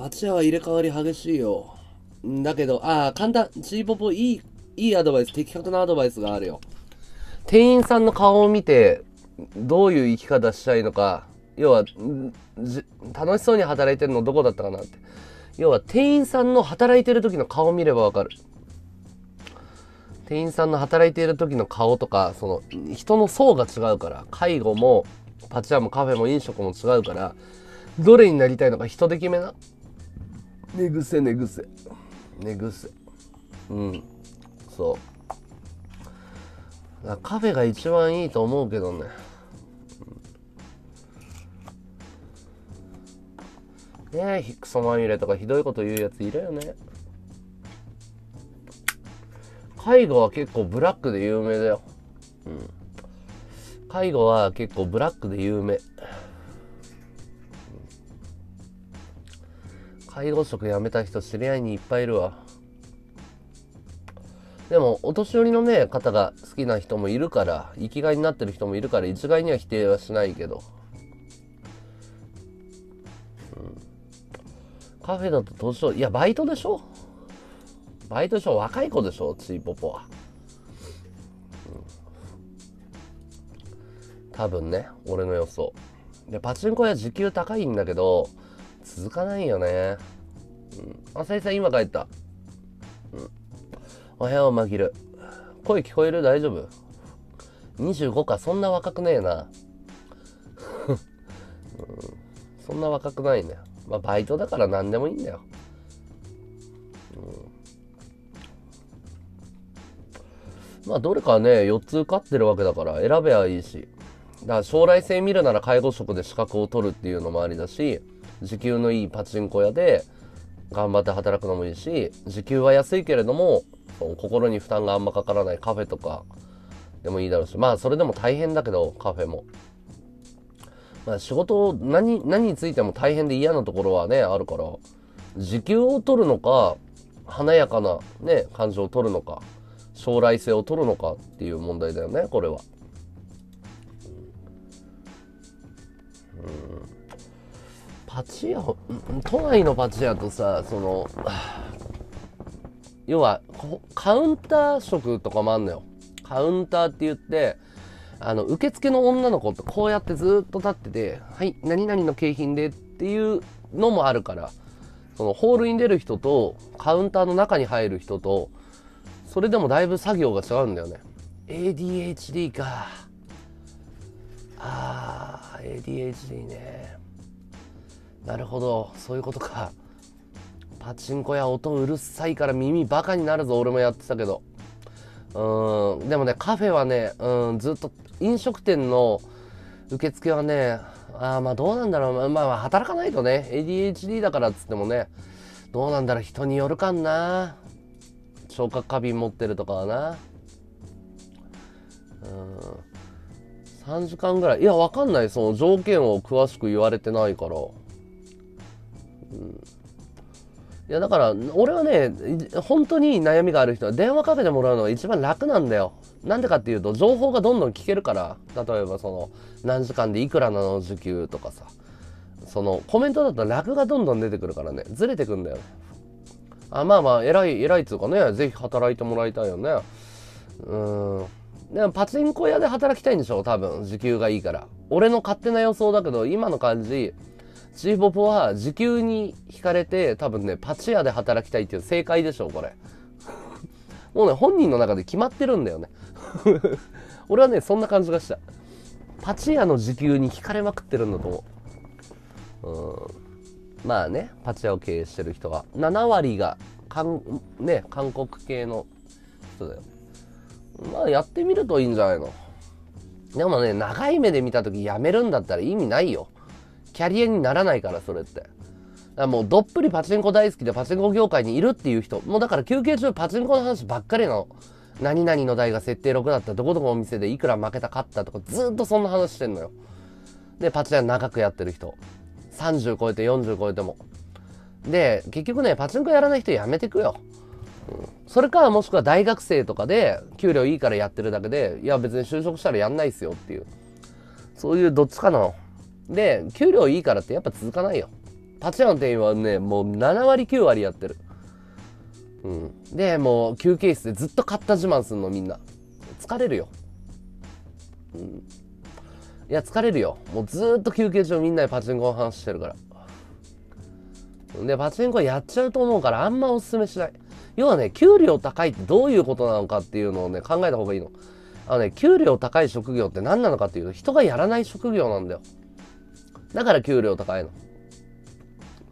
バチ屋は入れ替わり激しいよ。だけどああ簡単チーポポいいいいアドバイス的確なアドバイスがあるよ。店員さんの顔を見てどういう生き方したいのか要は楽しそうに働いてるのどこだったかなって。要は店員さんの働いてる時の顔を見ればわかる。店員さんの働いている時の顔とかその人の層が違うから介護もパチ屋もカフェも飲食も違うからどれになりたいのか人で決めな。寝癖寝癖。寝癖。うん。そう。カフェが一番いいと思うけどね。うん。ねえクソまみれとかひどいこと言うやついるよね。介護は結構ブラックで有名だよ。うん。介護は結構ブラックで有名。介護職辞めた人知り合いにいっぱいいるわ。でもお年寄りのね方が好きな人もいるから生きがいになってる人もいるから一概には否定はしないけど、うん、カフェだと年をいやバイトでしょ？バイトでしょ？若い子でしょ？チーポポは、うん、多分ね俺の予想。でパチンコ屋時給高いんだけど続かないよね。うん。浅井さん今帰った。おはようまぎる。声聞こえる？大丈夫 ?25 か。そんな若くねえな、うん、そんな若くないね。まあバイトだから何でもいいんだよ、うん、まあどれかね4つ受かってるわけだから選べばいいし。だから将来性見るなら介護職で資格を取るっていうのもありだし。時給のいいパチンコ屋で頑張って働くのもいいし時給は安いけれども心に負担があんまかからないカフェとかでもいいだろうしまあそれでも大変だけどカフェも、まあ、仕事を何何についても大変で嫌なところはねあるから時給を取るのか華やかなね感情を取るのか将来性を取るのかっていう問題だよねこれは。うんパチ屋都内のパチ屋とさその 要はカウンター職とかもあんのよ。カウンターって言ってあの受付の女の子ってこうやってずっと立ってて「はい何々の景品で」っていうのもあるからそのホールに出る人とカウンターの中に入る人とそれでもだいぶ作業が違うんだよね。ADHD か。あー ADHD ね。なるほど。そういうことか。パチンコや音うるさいから耳バカになるぞ俺もやってたけど。うんでもねカフェはね、うん、ずっと飲食店の受付はねあまあどうなんだろう。まあまあ働かないとね ADHD だからっつってもねどうなんだろう。人によるかんな。聴覚過敏持ってるとかはな。うん。3時間ぐらい。いやわかんない。その条件を詳しく言われてないから。いやだから俺はね本当に悩みがある人は電話かけてもらうのが一番楽なんだよ。なんでかっていうと情報がどんどん聞けるから。例えばその何時間でいくらなの時給とかさ。そのコメントだと楽がどんどん出てくるからね。ずれてくんだよ。ねあまあまあ偉い偉いっつうかねぜひ働いてもらいたいよね。うん。でもパチンコ屋で働きたいんでしょ多分。時給がいいから。俺の勝手な予想だけど今の感じチーボポは時給に惹かれて多分ねパチ屋で働きたいっていう正解でしょこれ。もうね本人の中で決まってるんだよね。俺はねそんな感じがした。パチ屋の時給に惹かれまくってるんだと思う。うん。まあねパチ屋を経営してる人は。7割が韓,、ね、韓国系の人だよ。まあやってみるといいんじゃないの。でもね長い目で見た時やめるんだったら意味ないよ。キャリアにならないからそれって。だからもうどっぷりパチンコ大好きでパチンコ業界にいるっていう人。もうだから休憩中パチンコの話ばっかりなの。何々の台が設定6だった。どこどこお店でいくら負けた勝ったとかずっとそんな話してんのよ。でパチ屋長くやってる人。30超えて40超えても。で結局ねパチンコやらない人やめてくよ、うん、それかもしくは大学生とかで給料いいからやってるだけでいや別に就職したらやんないっすよっていう。そういうどっちかなの。で給料いいからってやっぱ続かないよ。パチ屋の店員はねもう7割9割やってる。うん。でもう休憩室でずっと買った自慢すんのみんな。疲れるよ。うん。いや疲れるよ。もうずっと休憩中みんなでパチンコの話してるから。でパチンコやっちゃうと思うからあんまおすすめしない。要はね給料高いってどういうことなのかっていうのをね考えた方がいいの。あのね給料高い職業って何なのかっていうと人がやらない職業なんだよ。だから給料高いの。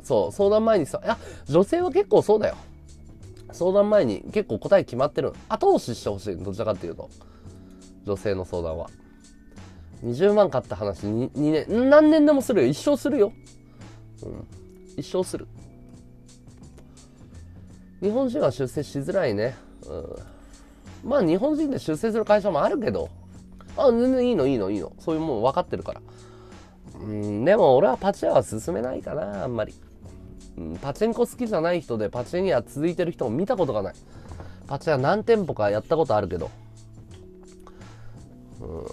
そう相談前にさいや女性は結構そうだよ。相談前に結構答え決まってる後押ししてほしいどちらかっていうと。女性の相談は。20万買った話 2, 2年何年でもするよ。一生するよ、うん、一生する。日本人は出世しづらいね、うん、まあ日本人で出世する会社もあるけど。あ全然いいのいいのいいの。そういうもん分かってるから。うんでも俺はパチ屋は進めないかなあんまり、うん、パチンコ好きじゃない人でパチン屋続いてる人も見たことがない。パチン屋何店舗かやったことあるけど。うん。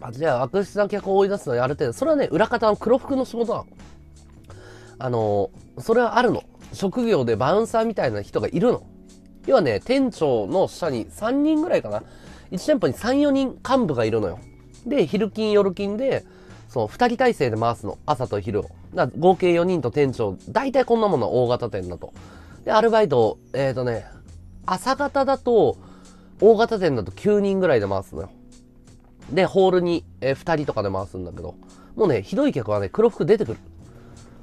パチ屋悪質な客を追い出すのやる程度。それはね裏方の黒服の仕事なの。あのそれはあるの。職業でバウンサーみたいな人がいるの。要はね店長の下に3人ぐらいかな。1店舗に3、4人幹部がいるのよ。で、昼勤、夜勤で、そう、2人体制で回すの。朝と昼を。だ合計4人と店長。大体こんなもの大型店だと。で、アルバイト、えっ、ー、とね、朝方だと、大型店だと9人ぐらいで回すのよ。で、ホールに、えー、2人とかで回すんだけど、もうね、ひどい客はね、黒服出てくる。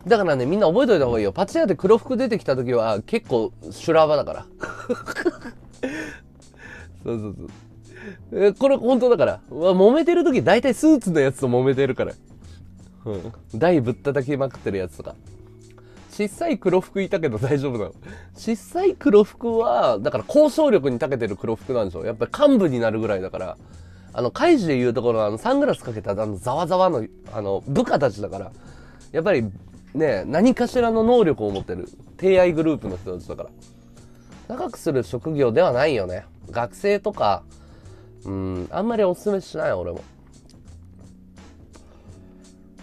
だからね、みんな覚えておいた方がいいよ。パチ屋で黒服出てきた時は結構修羅場だから。そうそうそう。これ本当だから。揉めてる時大体スーツのやつと揉めてるから。うん。台ぶったたきまくってるやつとか。小さい黒服いたけど 大丈夫なの。小さい黒服は、だから交渉力に長けてる黒服なんでしょ。やっぱり幹部になるぐらいだから。あの、カイジで言うところのあの、サングラスかけたあの、ざわざわの、あの、部下たちだから。やっぱり、ね、何かしらの能力を持ってる。低愛グループの人たちだから。長くする職業ではないよね。学生とか、うん、あんまりおすすめしない、俺も。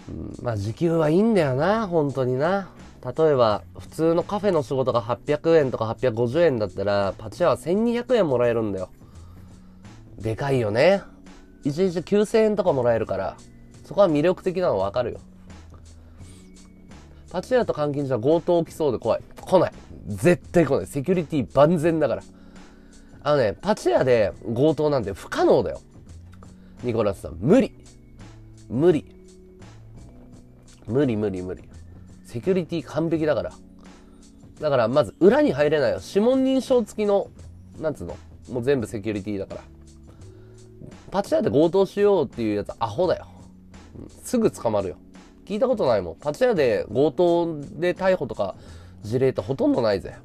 うん、まあ、時給はいいんだよな、本当にな。例えば、普通のカフェの仕事が800円とか850円だったら、パチ屋は1200円もらえるんだよ。でかいよね。1日9000円とかもらえるから、そこは魅力的なの分かるよ。パチ屋と監禁所は強盗起きそうで怖い。来ない。絶対来ない。セキュリティ万全だから。あのね、パチ屋で強盗なんて不可能だよ。ニコラスさん、無理。無理。無理無理無理。セキュリティ完璧だから。だからまず裏に入れないよ。指紋認証付きの、なんつうの？もう全部セキュリティだから。パチ屋で強盗しようっていうやつアホだよ。すぐ捕まるよ。聞いたことないもん。パチ屋で強盗で逮捕とか事例ってほとんどないぜ。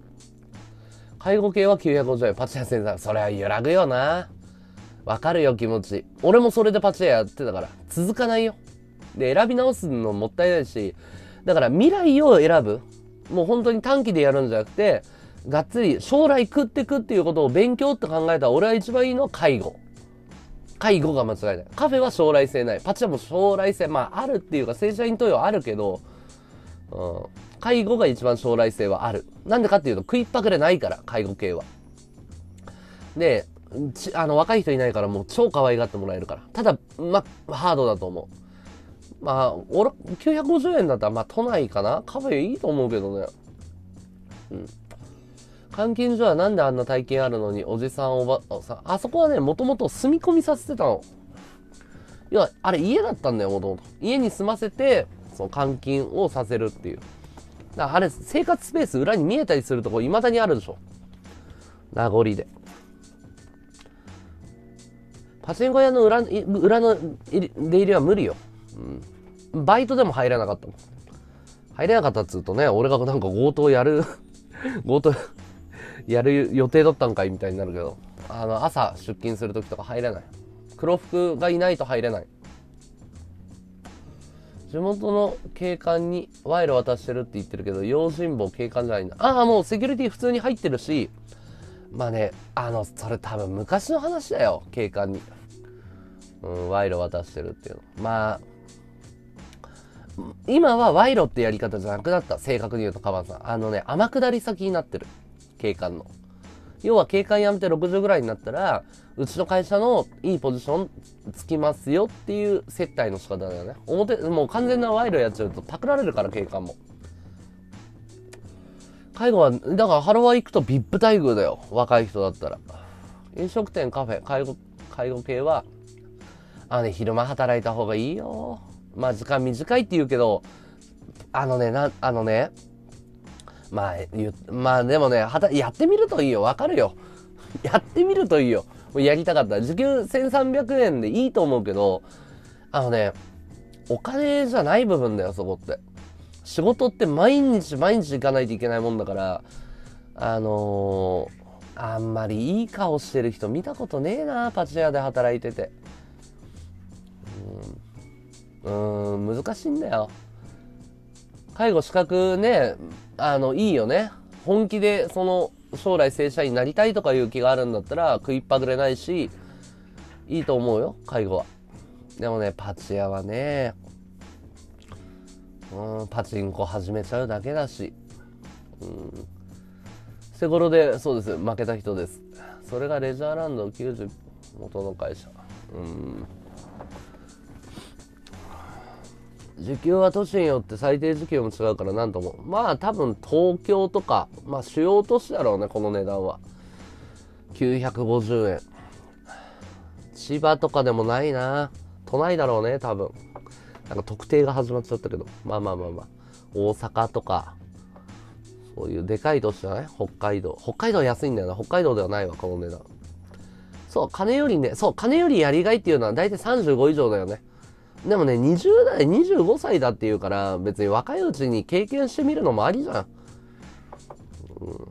介護系は950円。パチ屋先生、それは揺らぐよな。わかるよ、気持ち。俺もそれでパチ屋やってたから、続かないよ。で、選び直すのもったいないし、だから未来を選ぶ。もう本当に短期でやるんじゃなくて、がっつり将来食ってくっていうことを勉強って考えたら俺は一番いいのは介護。介護が間違いない。カフェは将来性ない。パチ屋も将来性、まああるっていうか正社員登用あるけど、うん、介護が一番将来性はある。なんでかっていうと食いっぱぐれないから、介護系は。で、あの若い人いないからもう超可愛がってもらえるから。ただ、ま、ハードだと思う。まあ、俺、950円だったら、まあ、都内かな？カフェいいと思うけどね。うん。監禁所はなんであんな体験あるのに、おじさん、おばさ、あそこはね、もともと住み込みさせてたの。いや、あれ家だったんだよ、もともと。家に住ませて、その監禁をさせるっていう。だあれ、生活スペース裏に見えたりするとこ未だにあるでしょ。名残で。パチンコ屋の裏裏の出入りは無理よ。うん。バイトでも入らなかったもん。入れなかったっつうとね、俺がなんか強盗やる、強盗やる予定だったんかいみたいになるけど、あの、朝出勤する時とか入れない。黒服がいないと入れない。地元の警官に賄賂渡してるって言ってるけど、用心棒警官じゃないんだ。ああ、もうセキュリティ普通に入ってるし、まあね、あの、それ多分昔の話だよ、警官に。うん、賄賂渡してるっていうの。まあ、今は賄賂ってやり方じゃなくなった。正確に言うと、カバンさん。あのね、天下り先になってる。警官の。要は警官辞めて60ぐらいになったら、うちの会社のいいポジションつきますよっていう接待の仕方だよね。表、もう完全な賄賂やっちゃうとパクられるから、警官も。介護は、だからハロワ行くと VIP 待遇だよ。若い人だったら。飲食店、カフェ、介護、介護系は、あのね、昼間働いた方がいいよ。まあ時間短いって言うけど、あのね、な、あのね、まあ、まあでもね、やってみるといいよ。わかるよ。やってみるといいよ。やりたかった。時給1300円でいいと思うけど、あのね、お金じゃない部分だよ、そこって。仕事って毎日毎日行かないといけないもんだから、あのー、あんまりいい顔してる人見たことねえな、パチ屋で働いてて。うん、うーん難しいんだよ。介護資格ね、あの、いいよね。本気で、その、将来正社員になりたいとかいう気があるんだったら、食いっぱぐれないし、いいと思うよ、介護は。でもね、パチ屋はね、うん、パチンコ始めちゃうだけだし、うん。捨て頃で、そうです、負けた人です。それがレジャーランド90元の会社。うん。時給は都市によって最低時給も違うからなんとも。まあ多分東京とかまあ主要都市だろうねこの値段は。950円。千葉とかでもないな。都内だろうね多分。なんか特定が始まっちゃったけど。まあまあまあまあ。大阪とか。そういうでかい都市じゃない？北海道。北海道は安いんだよな。北海道ではないわこの値段。そう金よりねそう金よりやりがいっていうのは大体35以上だよね。でもね、20代、25歳だっていうから、別に若いうちに経験してみるのもありじゃん。うん、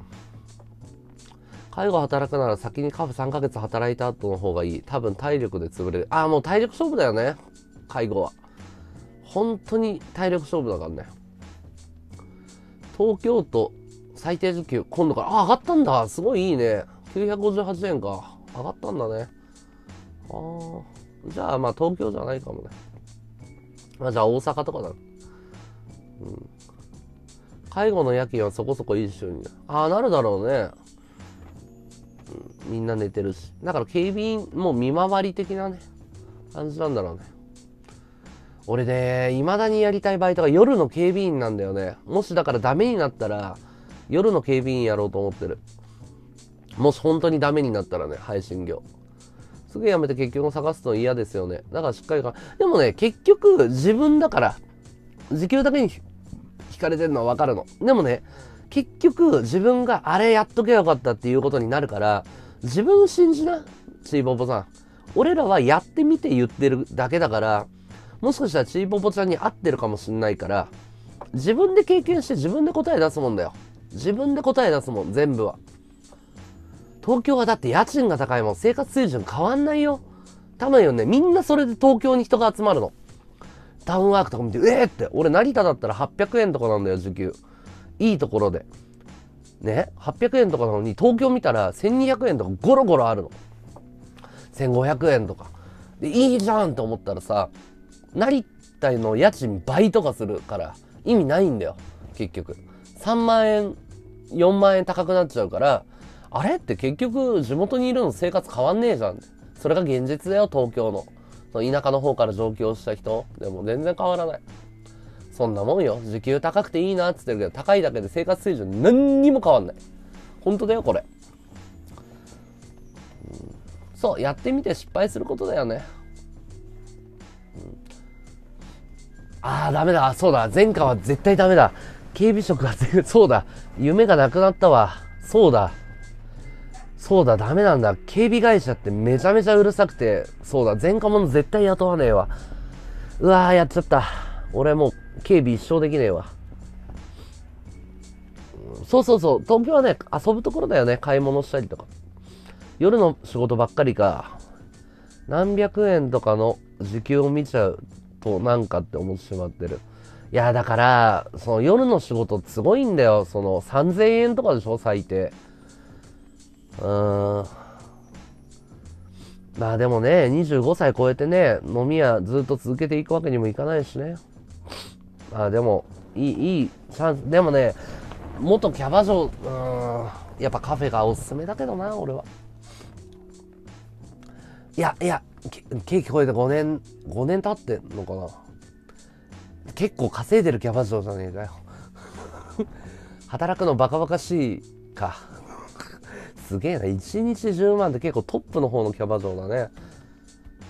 介護働くなら先にカフェ3ヶ月働いた後の方がいい。多分体力で潰れる。ああ、もう体力勝負だよね。介護は。本当に体力勝負だからね。東京都最低時給、今度から、あ、上がったんだ。すごいいいね。958円か。上がったんだね。ああ。じゃあ、まあ東京じゃないかもね。まあ、じゃあ大阪とかだ。うん。介護の夜勤はそこそこいい収入。ああ、なるだろうね。うん、みんな寝てるし。だから警備員、もう見回り的なね、感じなんだろうね。俺ね、未だにやりたいバイトが夜の警備員なんだよね。もしだからダメになったら、夜の警備員やろうと思ってる。もし本当にダメになったらね、配信業。すぐやめて結局探すの嫌ですよね。だからしっかりか、でもね、結局自分だから、時給だけに惹かれてるのはわかるの。でもね、結局自分があれやっとけばよかったっていうことになるから、自分信じな、チーボボさん。俺らはやってみて言ってるだけだから、もしかしたらチーボボちゃんに合ってるかもしんないから、自分で経験して自分で答え出すもんだよ。自分で答え出すもん、全部は。東京はだって家賃が高いもん、生活水準変わんないよ。多分よね、みんなそれで東京に人が集まるの。タウンワークとか見て、えーって、俺成田だったら800円とかなんだよ、時給。いいところで。ね、800円とかなのに、東京見たら1200円とかゴロゴロあるの。1500円とか。で、いいじゃんって思ったらさ、成田の家賃倍とかするから、意味ないんだよ、結局。3万円、4万円高くなっちゃうから、あれ？って結局地元にいるの生活変わんねえじゃん。それが現実だよ、東京の。その田舎の方から上京した人。でも全然変わらない。そんなもんよ。時給高くていいなって言ってるけど、高いだけで生活水準何にも変わんない。本当だよ、これ。そう、やってみて失敗することだよね。ああ、ダメだ。そうだ。前科は絶対ダメだ。警備職はそうだ。夢がなくなったわ。そうだ。そうだ、ダメなんだ。警備会社ってめちゃめちゃうるさくて、そうだ、前科者絶対雇わねえわ。うわー、やっちゃった。俺もう警備一生できねえわ。そうそうそう、東京はね、遊ぶところだよね。買い物したりとか。夜の仕事ばっかりか。何百円とかの時給を見ちゃうとなんかって思ってしまってる。いや、だから、その夜の仕事すごいんだよ。その3000円とかでしょ、最低。うん。まあでもね、25歳超えてね、飲み屋ずっと続けていくわけにもいかないしね。まあでも、いい、いいチャンス。でもね、元キャバ嬢、うん、やっぱカフェがおすすめだけどな、俺は。いや、いや、ケーキ超えて5年、5年経ってんのかな。結構稼いでるキャバ嬢じゃねえかよ。働くのバカバカしいか。すげえな。1日10万って結構トップの方のキャバ嬢だね。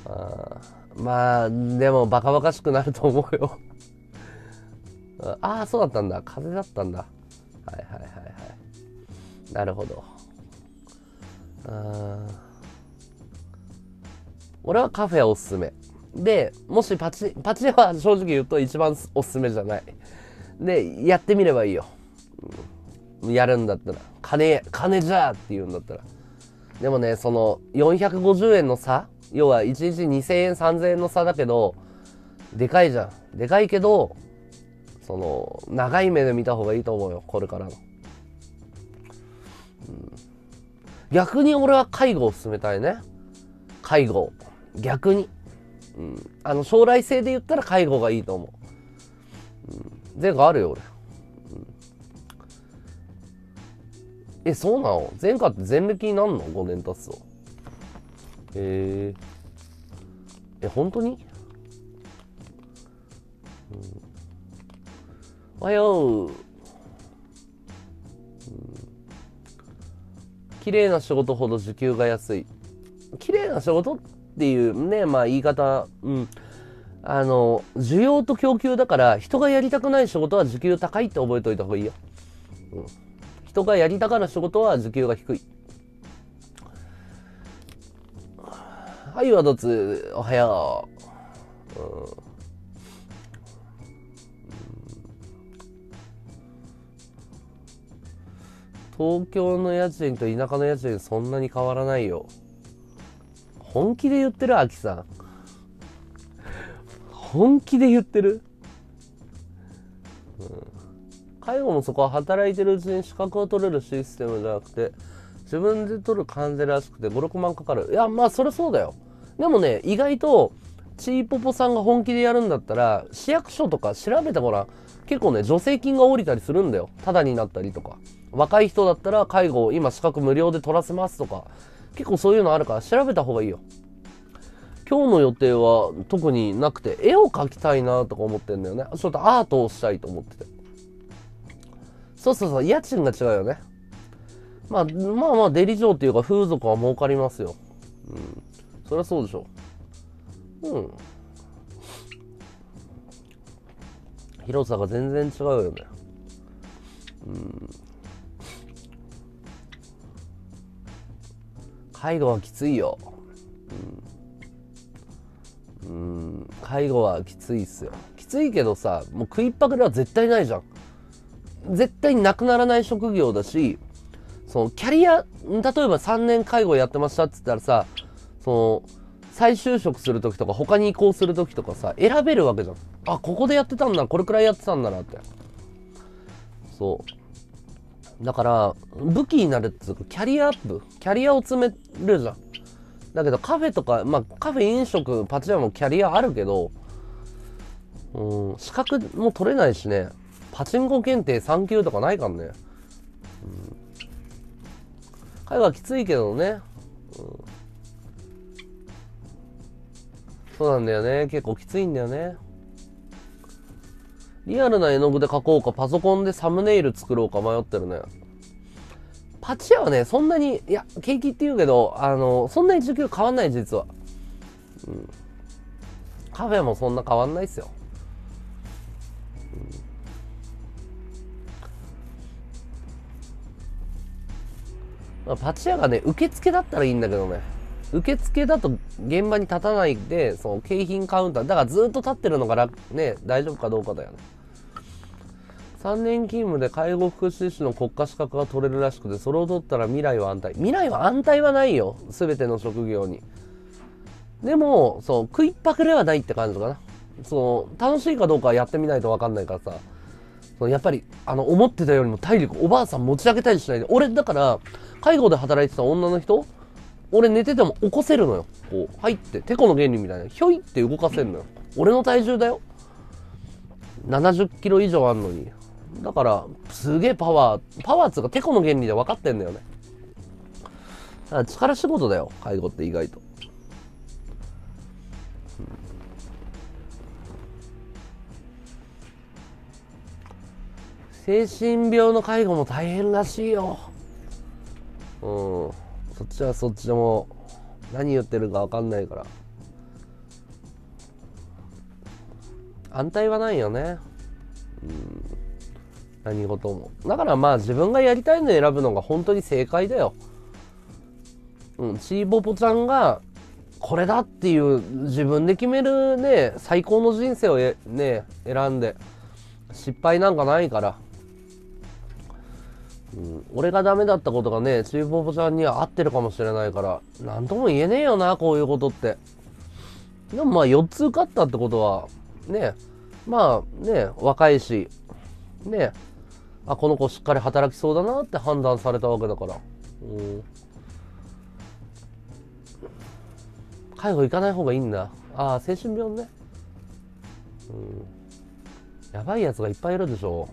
あまあ、でもバカバカしくなると思うよ。ああ、そうだったんだ。風邪だったんだ。はいはいはいはい。なるほど。あ俺はカフェおすすめ。で、もしパチ、パチは正直言うと一番おすすめじゃない。で、やってみればいいよ。うん、やるんだったら。金、金じゃって言うんだったら。でもね、その450円の差要は1日2000円、3000円の差だけど、でかいじゃん。でかいけど、その、長い目で見た方がいいと思うよ。これからの。うん、逆に俺は介護を進めたいね。介護。逆に。うん。あの、将来性で言ったら介護がいいと思う。うん。前科あるよ、俺。え、そうなの？前科って前歴になんの ?5 年経つと。へえ。え、本当に、うん、おはよう。綺麗な仕事ほど時給が安い。綺麗な仕事っていうね、まあ言い方、うん。あの、需要と供給だから、人がやりたくない仕事は時給高いって覚えておいた方がいいよ。うん人がやりたがる仕事は時給が低い。はい、ワドツ、おはよう。うん東京の家賃と田舎の家賃そんなに変わらないよ。本気で言ってる、アキさん。本気で言ってる、介護もそこは働いてるうちに資格を取れるシステムじゃなくて、自分で取る関税らしくて5、6万かかる。いや、まあ、そりゃそうだよ。でもね、意外と、チーポポさんが本気でやるんだったら、市役所とか調べてごらん。結構ね、助成金が下りたりするんだよ。タダになったりとか。若い人だったら介護を今資格無料で取らせますとか。結構そういうのあるから調べた方がいいよ。今日の予定は特になくて、絵を描きたいなとか思ってんだよね。ちょっとアートをしたいと思ってて。そうそうそう、家賃が違うよね。まあ、まあまあ、デリ嬢っていうか風俗は儲かりますよ。うん。そりゃそうでしょ。うん。広さが全然違うよね。うん。介護はきついよ。うん。うん。介護はきついっすよ。きついけどさ、もう食いっぱぐれは絶対ないじゃん。絶対になくならない職業だし、そのキャリア、例えば3年介護やってましたって言ったらさ、その、再就職するときとか他に移行するときとかさ、選べるわけじゃん。あ、ここでやってたんだ、これくらいやってたんだなって。そう。だから、武器になるっていうか、キャリアアップ。キャリアを詰めるじゃん。だけどカフェとか、まあカフェ飲食、パチ屋もキャリアあるけど、うん、資格も取れないしね。パチンコ検定3級とかないからね。うん。会話きついけどね、うん、そうなんだよね。結構きついんだよね。リアルな絵の具で描こうかパソコンでサムネイル作ろうか迷ってるね。パチ屋はねそんなにいや景気って言うけどあのそんなに時給変わんない実は、うん、カフェもそんな変わんないっすよ。まあ、パチ屋がね、受付だったらいいんだけどね。受付だと現場に立たないで、その景品カウンター、だからずっと立ってるのが楽ね、大丈夫かどうかだよね。3年勤務で介護福祉士の国家資格が取れるらしくて、それを取ったら未来は安泰。未来は安泰はないよ。すべての職業に。でも、そう、食いっぱくれはないって感じかな。その、楽しいかどうかはやってみないとわかんないからさ。そのやっぱり、あの、思ってたよりも体力、おばあさん持ち上げたりしないで。俺、だから、介護で働いてた女の人俺寝てても起こせるのよ。こう、入って、てこの原理みたいな。ひょいって動かせるのよ。俺の体重だよ。70キロ以上あんのに。だから、すげえパワー、パワーっつうか、てこの原理で分かってんだよね。だから力仕事だよ、介護って意外と。精神病の介護も大変らしいよ。うん。そっちはそっちでも何言ってるか分かんないから。安泰はないよね。うん。何事も。だからまあ自分がやりたいの選ぶのが本当に正解だよ。うん。チーボポちゃんがこれだっていう自分で決めるね、最高の人生をね、選んで。失敗なんかないから。うん、俺がダメだったことがね、チーボボちゃんには合ってるかもしれないから、なんとも言えねえよな、こういうことって。でもまあ4つ受かったってことは、ね、まあね、若いし、ね、あ、この子しっかり働きそうだなって判断されたわけだから。うん。介護行かない方がいいんだ。ああ、精神病ね。うん。やばいやつがいっぱいいるでしょ。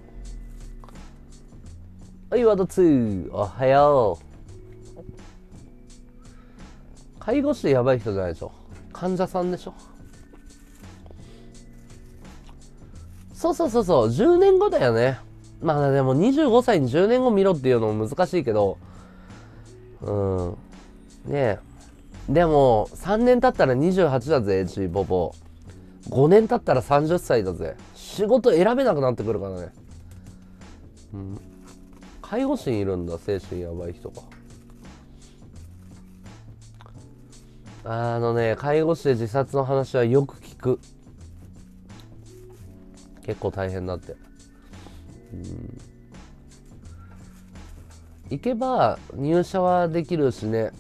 はい、ワード2。おはよう。介護士やばい人じゃないでしょ。患者さんでしょ。そうそうそうそう、10年後だよね。まあでも25歳に10年後見ろっていうのも難しいけど、うん。ねえ。でも、3年経ったら28だぜ、チーボボ。5年経ったら30歳だぜ。仕事選べなくなってくるからね。うん。介護士いるんだ。精神やばい人が。あのね介護士で自殺の話はよく聞く。結構大変だって。うん。行けば入社はできるしね。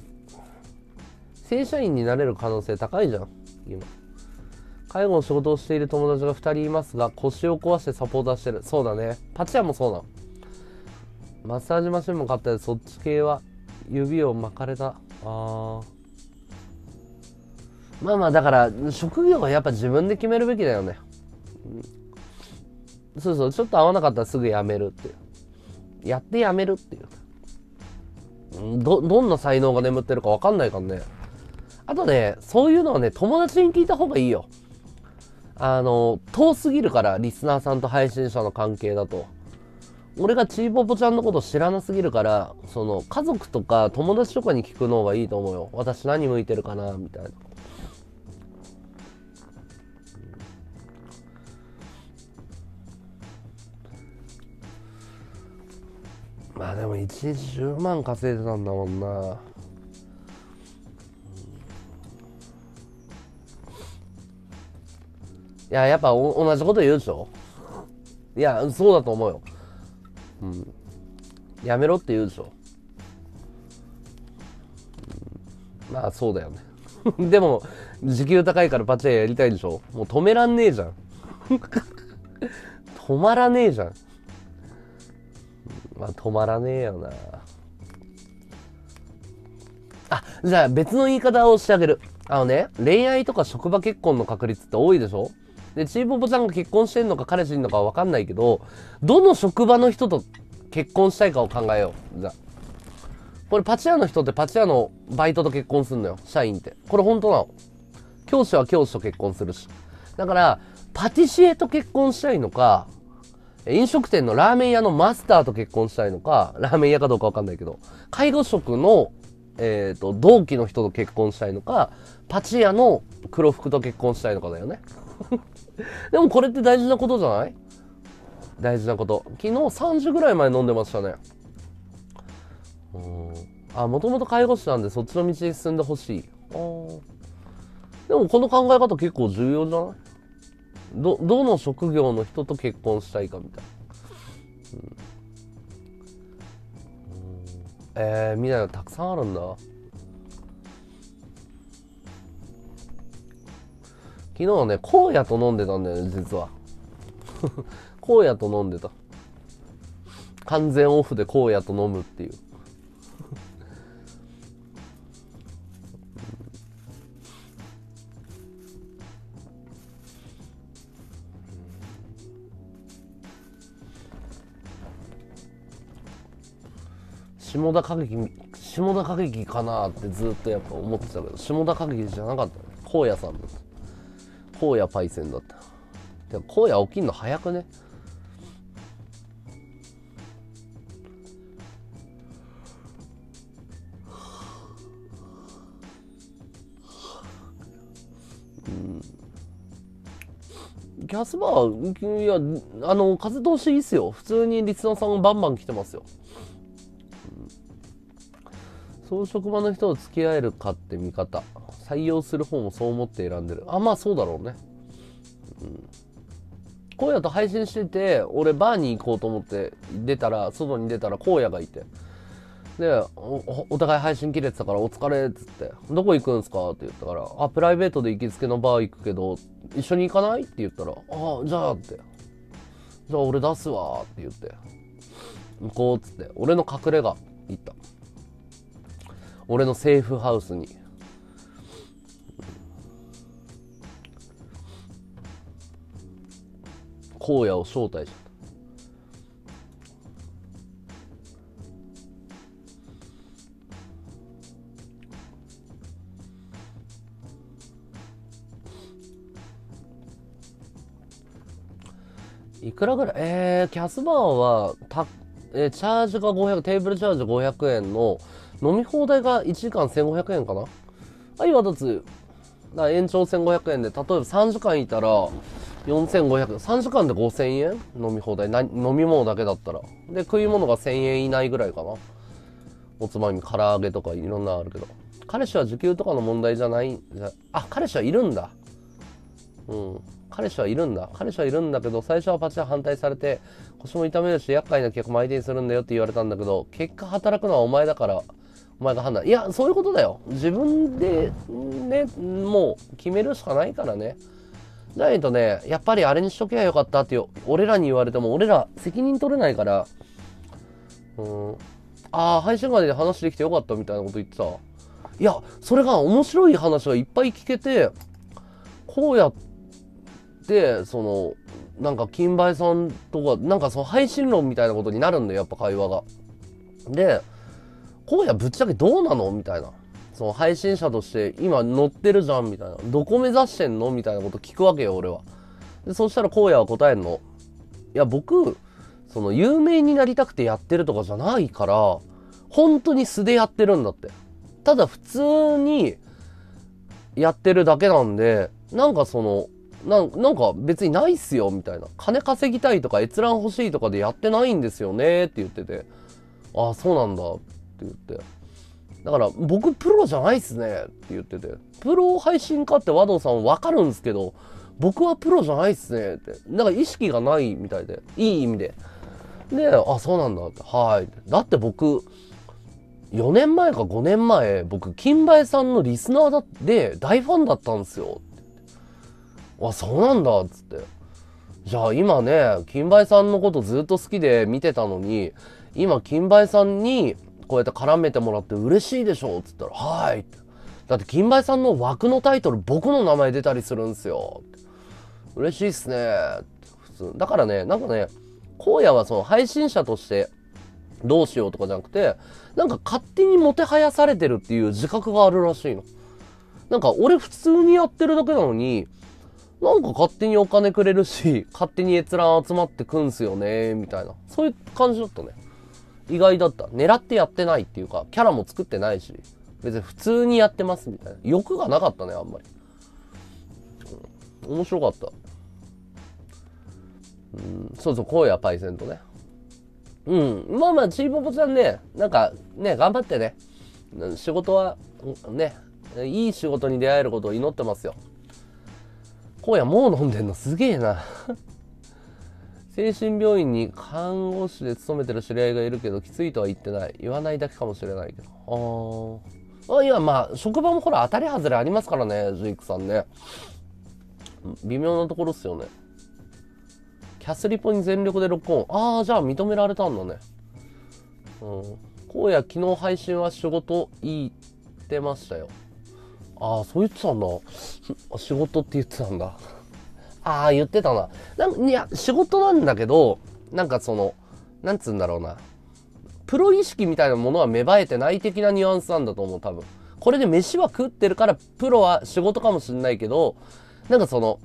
正社員になれる可能性高いじゃん今。介護の仕事をしている友達が2人いますが腰を壊してサポーターしてる。そうだね。パチ屋もそうなのマッサージマシンも買ったやつそっち系は指を巻かれた。あまあまあだから職業はやっぱ自分で決めるべきだよね、うん、そうそうちょっと合わなかったらすぐ辞めるっていう。やって辞めるっていう。どどんな才能が眠ってるか分かんないからね。あとねそういうのはね友達に聞いた方がいいよ。あの遠すぎるからリスナーさんと配信者の関係だと。俺がちーぽぽちゃんのこと知らなすぎるからその家族とか友達とかに聞くの方がいいと思うよ。私何向いてるかなみたいな。まあでも1日10万稼いでたんだもんな。いややっぱ同じこと言うでしょ？いやそうだと思うよ。うん。やめろって言うでしょ、うん。まあそうだよね。でも時給高いからパチ屋やりたいでしょ。もう止めらんねえじゃん。止まらねえじゃんまあ止まらねえよな。あじゃあ別の言い方をしてあげる。あのね恋愛とか職場結婚の確率って多いでしょ。でちーぽぽちゃんが結婚してんのか彼氏いんのかわかんないけどどの職場の人と結婚したいかを考えよう。じゃこれパチ屋の人ってパチ屋のバイトと結婚すんのよ。社員って。これ本当なの。教師は教師と結婚するし。だからパティシエと結婚したいのか飲食店のラーメン屋のマスターと結婚したいのか、ラーメン屋かどうかわかんないけど、介護職の、えっ、と、同期の人と結婚したいのか、パチ屋の黒服と結婚したいのかだよね。でもこれって大事なことじゃない？大事なこと。昨日3時ぐらい前飲んでましたね。うん。あ、もともと介護士なんでそっちの道に進んでほしい。あーでもこの考え方結構重要じゃない？ど、どの職業の人と結婚したいかみたいな。うんえー、みたいなのたくさんあるんだ。昨日ね、荒野と飲んでたんだよね、実は。荒野と飲んでた。完全オフで荒野と飲むっていう。下田歌劇下田歌劇かなってずっとやっぱ思ってたけど下田歌劇じゃなかったね荒野さんだった荒野パイセンだったでも荒野起きんの早くね？キャスバー、いや、あの、風通しいいっすよ。普通にリスナーさんバンバン来てますよ。そう職場の人と付き合えるかって見方採用する方もそう思って選んでるあまあそうだろうねうん荒野と配信してて俺バーに行こうと思って出たら外に出たら荒野がいてでおお互い配信切れてたから「お疲れ」っつって「どこ行くんすか?」って言ったから「あプライベートで行きつけのバー行くけど一緒に行かない?」って言ったら「あじゃあ」って「じゃあ俺出すわ」って言って行こうっつって俺の隠れ家行った俺のセーフハウスに。荒野を招待した。いくらぐらい？えー、キャスバーはた、えーチャージが500テーブルチャージ500円の飲み放題が1時間1500円かな？あ、岩立つ。だ延長1500円で、例えば3時間いたら4500円。3時間で5000円？飲み放題な。飲み物だけだったら。で、食い物が1000円以内ぐらいかな？おつまみ、唐揚げとかいろんなのあるけど。彼氏は時給とかの問題じゃないじゃ、あ、彼氏はいるんだ。うん。彼氏はいるんだ。彼氏はいるんだけど、最初はパチは反対されて、腰も痛めるし、厄介な客も相手にするんだよって言われたんだけど、結果働くのはお前だから、お前が判断。いや、そういうことだよ。自分で、ね、もう決めるしかないからね。じゃないとね、やっぱりあれにしとけばよかったって、俺らに言われても、俺ら責任取れないから、うん、ああ、配信外で話できてよかったみたいなこと言ってた。いや、それが面白い話がいっぱい聞けて、こうやって、その、なんか金梅さんとか、なんかその配信論みたいなことになるんだよ、やっぱ会話が。で、荒野ぶっちゃけどうなの？みたいな。その配信者として今乗ってるじゃんみたいな。どこ目指してんの？みたいなこと聞くわけよ、俺は。で、そしたら荒野は答えんの？いや、僕、その有名になりたくてやってるとかじゃないから本当に素でやってるんだってただ普通にやってるだけなんでなんかそのななんか別にないっすよみたいな金稼ぎたいとか閲覧欲しいとかでやってないんですよねって言っててああそうなんだ言って。だから僕プロじゃないっすね。って言ってて。プロ配信家って和道さんわかるんですけど僕はプロじゃないっすね。って。なんか意識がないみたいで。いい意味で。であそうなんだって。はい。だって僕4年前か5年前僕金梅さんのリスナーだで大ファンだったんですよ。あそうなんだっつって。じゃあ今ね金梅さんのことずっと好きで見てたのに今金梅さんにこうやって絡めてもらって嬉しいでしょっつったら「はい」だって金梅さんの枠のタイトル僕の名前出たりするんですよ。嬉しいっすね。普通。だからねなんかね荒野はその配信者としてどうしようとかじゃなくてなんか勝手にもてはやされてるっていう自覚があるらしいの。なんか俺普通にやってるだけなのになんか勝手にお金くれるし勝手に閲覧集まってくんすよねみたいな。そういう感じだったね。意外だった。狙ってやってないっていうかキャラも作ってないし別に普通にやってますみたいな。欲がなかったねあんまり、面白かった。うんそうそう荒野パイセンとね。うんまあまあちーぽぽちゃんねなんかね頑張ってね。仕事はねいい仕事に出会えることを祈ってますよ。荒野もう飲んでんのすげえな。精神病院に看護師で勤めてる知り合いがいるけどきついとは言ってない。言わないだけかもしれないけど。ああいやまあ職場もほら当たり外れありますからねジークさんね。微妙なところっすよね。キャスリポに全力で録音ああじゃあ認められたんだね。うん。荒野昨日配信は仕事言ってましたよ。ああそう言ってたんだ。仕事って言ってたんだああ、言ってたな。なんいや、仕事なんだけど、なんかその、なんつうんだろうな。プロ意識みたいなものは芽生えてない的なニュアンスなんだと思う、多分。これで飯は食ってるから、プロは仕事かもしんないけど、なんかその、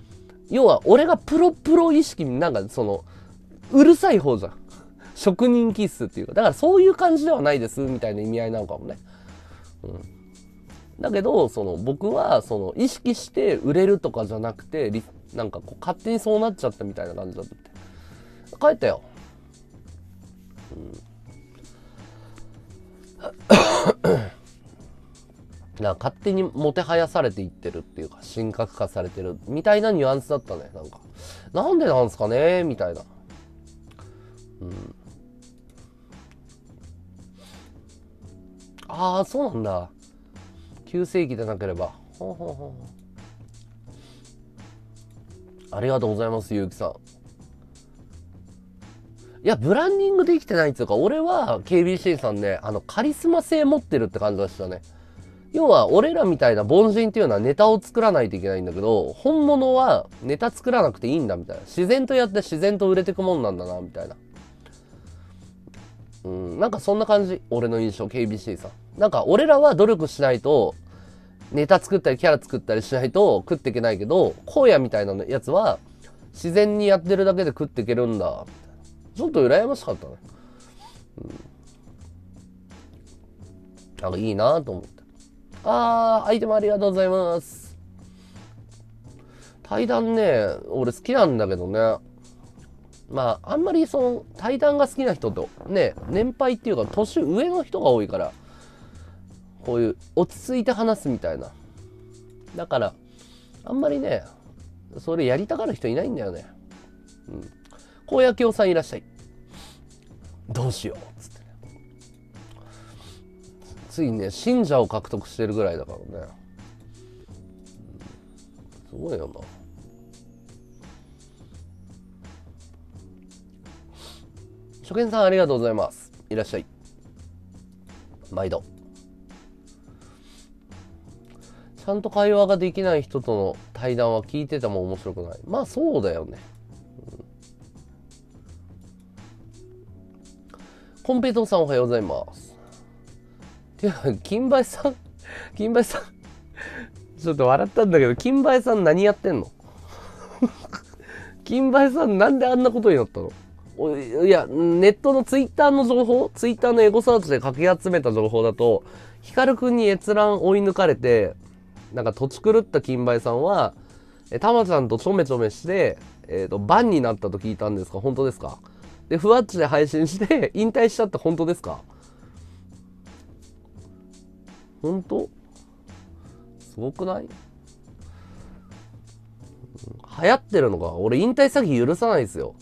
要は俺がプロプロ意識、なんかその、うるさい方じゃん。職人気質っていうか。だからそういう感じではないです、みたいな意味合いなのかもね。うん。だけど、その、僕は、その、意識して売れるとかじゃなくて、なんかこう勝手にそうなっちゃったみたいな感じだったって。帰ったよ。うん。な勝手にもてはやされていってるっていうか神格化されてるみたいなニュアンスだったね。なんかなんでなんすかねみたいな。うん。ああそうなんだ。旧世紀でなければ。ほうほうほう。ありがとうございます、ゆうきさん。いや、ブランディングできてないっていうか、俺は KBC さんね、あの、カリスマ性持ってるって感じでしたね。要は、俺らみたいな凡人っていうのはネタを作らないといけないんだけど、本物はネタ作らなくていいんだみたいな。自然とやって自然と売れてくもんなんだな、みたいな。うん、なんかそんな感じ。俺の印象、KBC さん。なんか俺らは努力しないと、ネタ作ったりキャラ作ったりしないと食っていけないけど、荒野みたいなやつは自然にやってるだけで食っていけるんだ。ちょっと羨ましかったね。うん。なんかいいなと思って。あー、アイテムありがとうございます。対談ね、俺好きなんだけどね。まあ、あんまりその対談が好きな人とね、年配っていうか年上の人が多いから、こういう落ち着いて話すみたいな。だからあんまりねそれやりたがる人いないんだよね。うん。高野京さんいらっしゃい。どうしようつって。ねついね信者を獲得してるぐらいだからね、すごいよな。初見さんありがとうございます。いらっしゃい。毎度。ゃんと会話ができない人との対談は聞いてても面白くない。まあそうだよね。うん、コンペイトーさんおはようございます。ていうか、金梅さん、金梅さん、ちょっと笑ったんだけど、金梅さん何やってんの？金梅さんなんであんなことになったの？いや、ネットのツイッターの情報、ツイッターのエゴサーチでかき集めた情報だと、ヒカルくんに閲覧追い抜かれて、なんか土地狂った金梅さんは、え、たまちゃんとちょめちょめして、えっ、と、バンになったと聞いたんですか？本当ですか？で、ふわっちで配信して、引退しちゃって本当ですか？本当？すごくない？流行ってるのか？俺引退詐欺許さないですよ。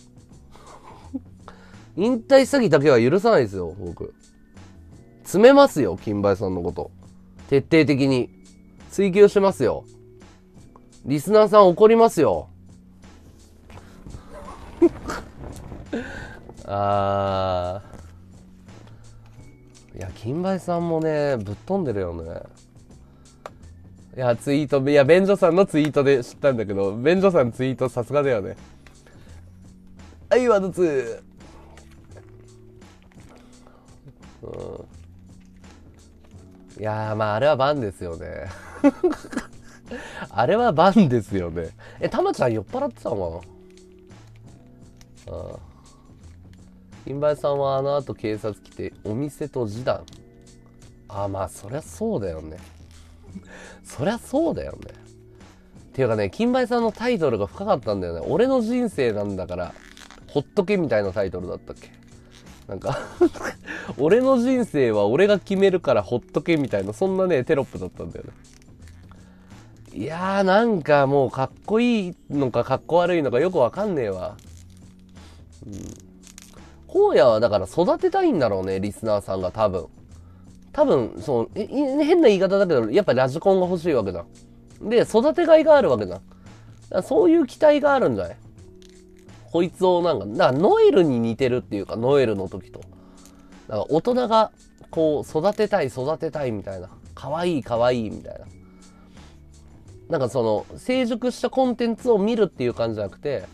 引退詐欺だけは許さないですよ、僕。詰めますよ、金梅さんのこと。徹底的に。追求しますよ。リスナーさん怒りますよ。あー。いや、金梅さんもね、ぶっ飛んでるよね。いや、ツイート、いや、便所さんのツイートで知ったんだけど、便所さんツイートさすがだよね。はい、ワードツー。うん。いや、まあ、あれはバンですよね。あれはバンですよね。え、たまちゃん酔っ払ってたのかな？うん。金梅さんはあの後警察来て、お店と示談。あー、まあ、そりゃそうだよね。そりゃそうだよね。っていうかね、金梅さんのタイトルが深かったんだよね。俺の人生なんだから、ほっとけみたいなタイトルだったっけ？なんか 俺の人生は俺が決めるからほっとけみたいな、そんなね、テロップだったんだよね。いやーなんかもうかっこいいのかかっこ悪いのかよくわかんねえわ。うん。荒野はだから育てたいんだろうね、リスナーさんが多分。多分、そう、え変な言い方だけど、やっぱラジコンが欲しいわけだ。で、育てがいがあるわけだ。だからそういう期待があるんじゃない？こいつをなんか、だノエルに似てるっていうか、ノエルの時と。だから大人が、こう、育てたい、育てたいみたいな。可愛い可愛いみたいな。なんかその、成熟したコンテンツを見るっていう感じじゃなくて、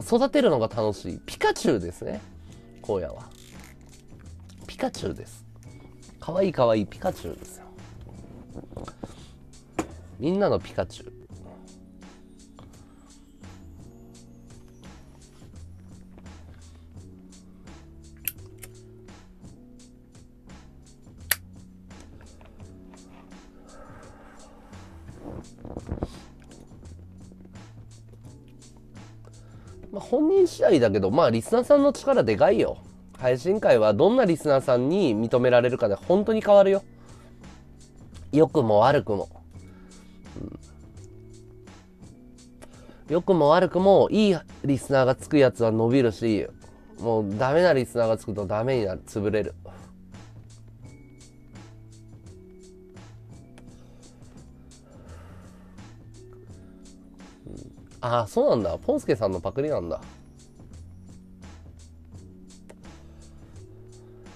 育てるのが楽しい。ピカチュウですね。荒野は。ピカチュウです。かわい可愛いピカチュウですよ。みんなのピカチュウ。まあ、本人次第だけど、まあ、リスナーさんの力でかいよ。配信会はどんなリスナーさんに認められるかで本当に変わるよ。良くも悪くも。うんくも悪くもいいリスナーがつくやつは伸びるし、もうダメなリスナーがつくとダメになる、潰れる。ああ、そうなんだ。ポンスケさんのパクリなんだ。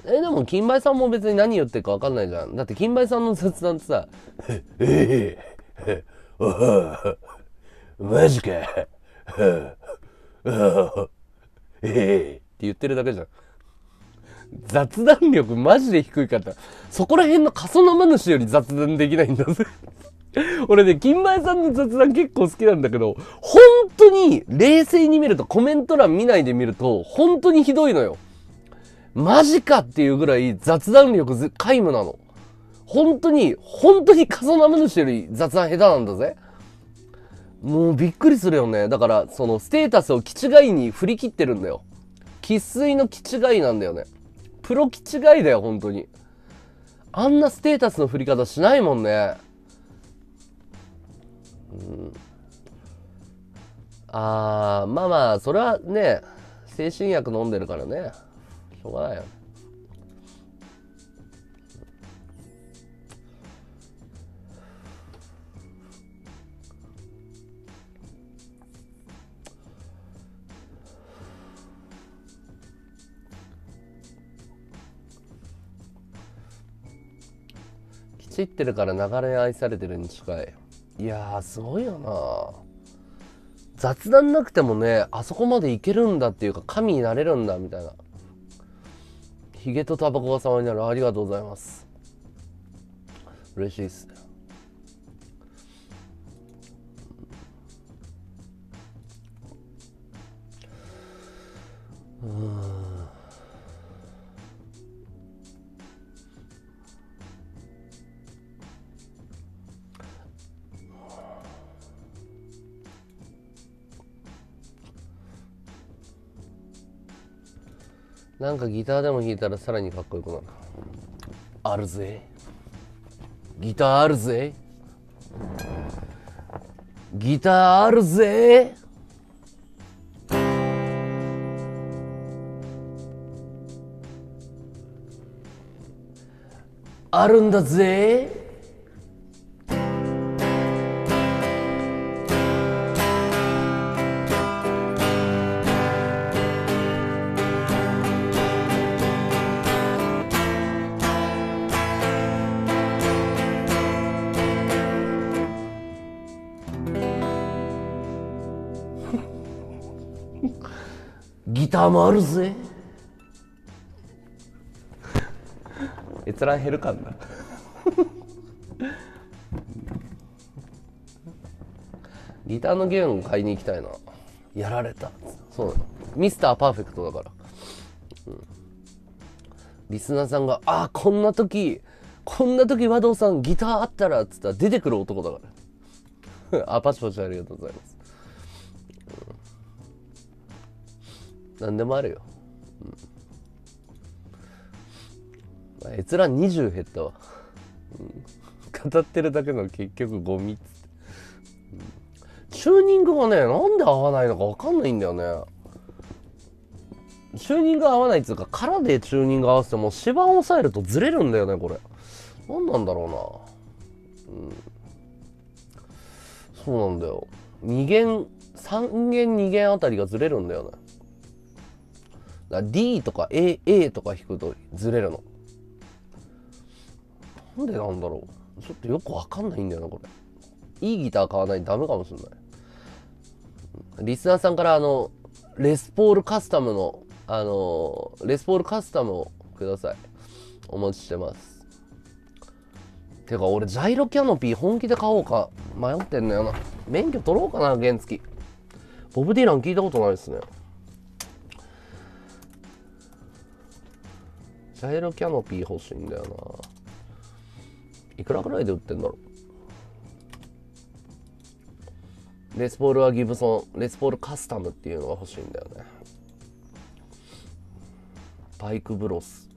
え、でも、金梅さんも別に何言ってるか分かんないじゃん。だって、金梅さんの雑談ってさ、えええおはマジか ええって言ってるだけじゃん。雑談力マジで低いから、そこら辺の過疎生主より雑談できないんだぜ。俺ね、金前さんの雑談結構好きなんだけど、本当に冷静に見ると、コメント欄見ないで見ると、本当にひどいのよ。マジかっていうぐらい雑談力皆無なの。本当に、本当に過疎生主より雑談下手なんだぜ。もうびっくりするよね。だから、そのステータスを気違いに振り切ってるんだよ。生粋の気違いなんだよね。プロ気違いだよ、本当に。あんなステータスの振り方しないもんね。うん、あー、まあまあ、それはね、精神薬飲んでるからね。しょうがないよ。きちってるから流れ愛されてるに近い。いやー、すごいよな雑談なくてもね、あそこまでいけるんだっていうか、神になれるんだ、みたいな。ヒゲとタバコが様になる。ありがとうございます。嬉しいっす。うんなんかギターでも弾いたらさらにかっこよくなる。あるぜ。ギターあるぜ。ギターあるぜ。あるんだぜ。ギターもあるぜ。閲覧減るかんな？ギターの弦買いに行きたいな。やられた。そう。なのミスターパーフェクトだから、うん、リスナーさんが「あこんな時こんな時和道さんギターあったら」っつったら出てくる男だから。あパチパチありがとうございます何でもあるよ、うん。まあ、閲覧20減ったわ、うん、語ってるだけの結局ゴミっつって、うん、チューニングがねなんで合わないのか分かんないんだよね。チューニング合わないっつうか殻でチューニング合わせても指板を押さえるとずれるんだよねこれ。何なんだろうな。うん。そうなんだよ。2弦3弦2弦あたりがずれるんだよね。D とか A, A とか弾くとずれるの。なんでなんだろう。ちょっとよくわかんないんだよなこれ。いいギター買わないとダメかもしれない。リスナーさんからあのレスポールカスタムのあのレスポールカスタムをください。お待ちしてます。てか俺ジャイロキャノピー本気で買おうか迷ってんのよな。免許取ろうかな原付。ボブ・ディラン聞いたことないですね。ジャイロキャノピー欲しいんだよな。いくらぐらいで売ってんだろう？レスポールはギブソン。レスポールカスタムっていうのが欲しいんだよね。バイクブロス。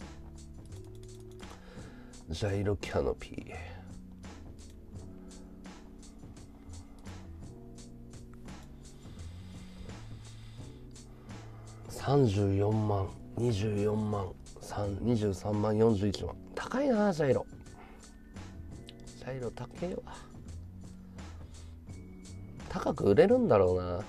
ジャイロキャノピー。34万24万。23万41万。高いなジャイロ。ジャイロ高えわ。高く売れるんだろうな。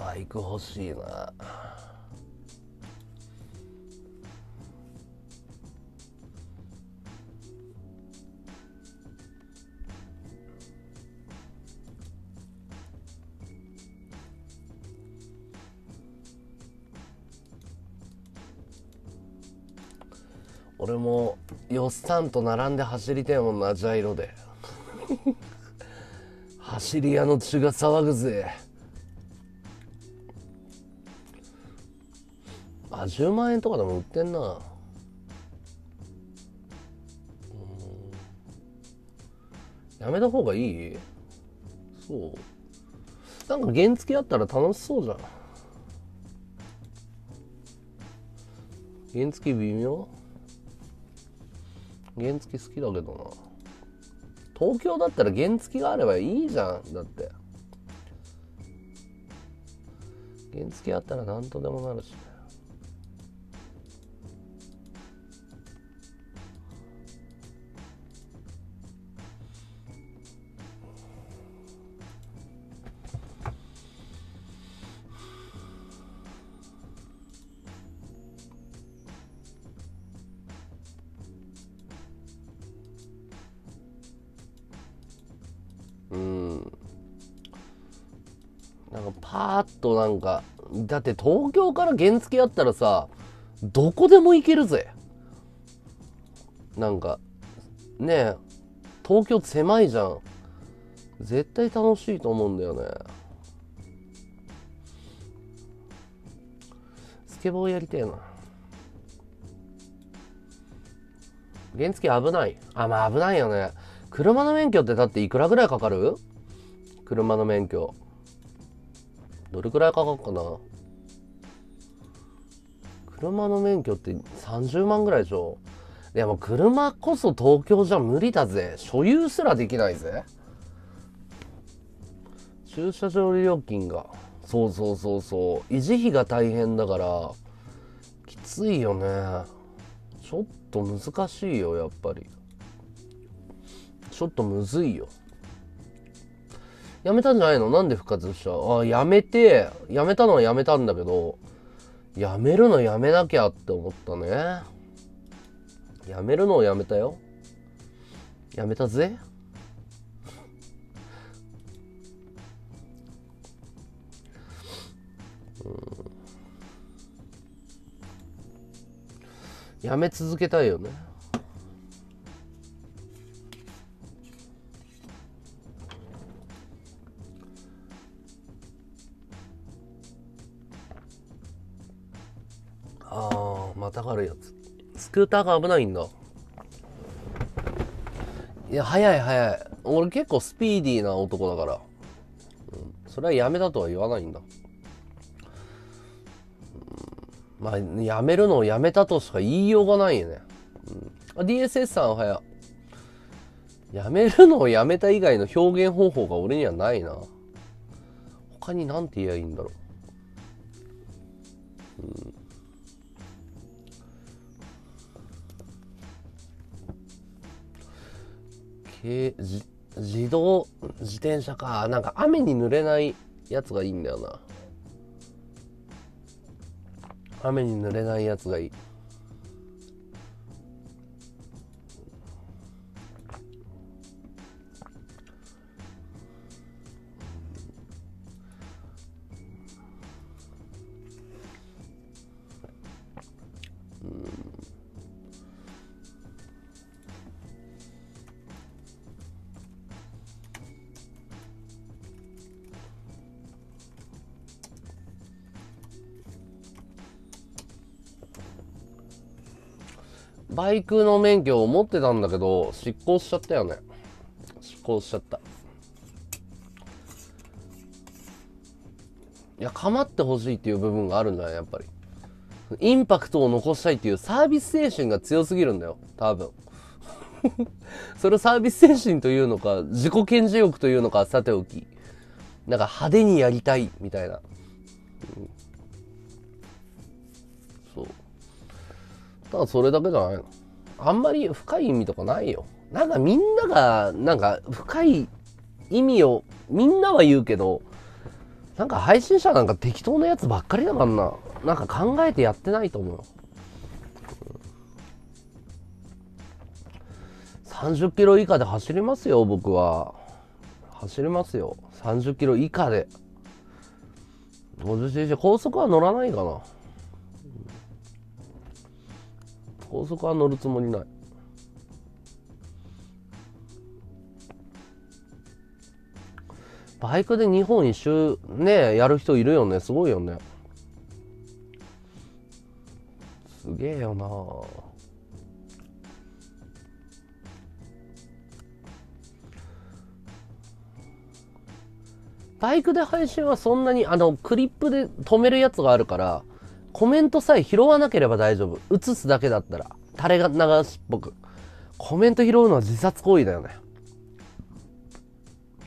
バイク欲しいな俺もよっさんと並んで走りたいもんなジャイロで。走り屋の血が騒ぐぜ。10万円とかでも売ってんな。やめた方がいい？そう。なんか原付あったら楽しそうじゃん。原付微妙？原付好きだけどな。東京だったら原付があればいいじゃん。だって。原付あったら何とでもなるし。ねなんかだって東京から原付あったらさどこでも行けるぜ。なんかねえ東京狭いじゃん。絶対楽しいと思うんだよね。スケボーやりてえな。原付危ない。あまあ危ないよね。車の免許ってだっていくらぐらいかかる？車の免許。どれくらいかかるかな？車の免許って30万ぐらいでしょ？でも車こそ東京じゃ無理だぜ。所有すらできないぜ。駐車場料金が。そうそうそうそう。維持費が大変だからきついよね。ちょっと難しいよやっぱり。ちょっとむずいよ。やめたんじゃないの？なんで復活した？あやめて。やめたのはやめたんだけどやめるのやめなきゃって思ったね。やめるのをやめたよ。やめたぜ。やめ続けたいよね。またがるやつ。スクーターが危ないんだ。いや速い速い。俺結構スピーディーな男だから、うん、それはやめたとは言わないんだ、うん、まあやめるのをやめたとしか言いようがないよね、うん、DSS さんはややめるのをやめた以外の表現方法が俺にはないな。他に何て言えばいいんだろう、うん。軽自自動自転車か。なんか雨に濡れないやつがいいんだよな。雨に濡れないやつがいい。バイクの免許を持ってたんだけど、執行しちゃったよね。執行しちゃった。いや、構ってほしいっていう部分があるんだよ、やっぱり。インパクトを残したいっていうサービス精神が強すぎるんだよ、多分。それをサービス精神というのか、自己顕示欲というのか、さておき。なんか派手にやりたい、みたいな。うん、ただそれだけじゃないの。あんまり深い意味とかないよ。なんかみんなが、なんか深い意味を、みんなは言うけど、なんか配信者なんか適当なやつばっかりだからな。なんか考えてやってないと思う。30キロ以下で走りますよ、僕は。走りますよ。30キロ以下で。50cc 高速は乗らないかな。高速は乗るつもりない。バイクで日本一周ねやる人いるよね。すごいよね。すげえよな。バイクで配信はそんなにあのクリップで止めるやつがあるからコメントさえ拾わなければ大丈夫。映すだけだったら。垂れ流しっぽく。コメント拾うのは自殺行為だよね。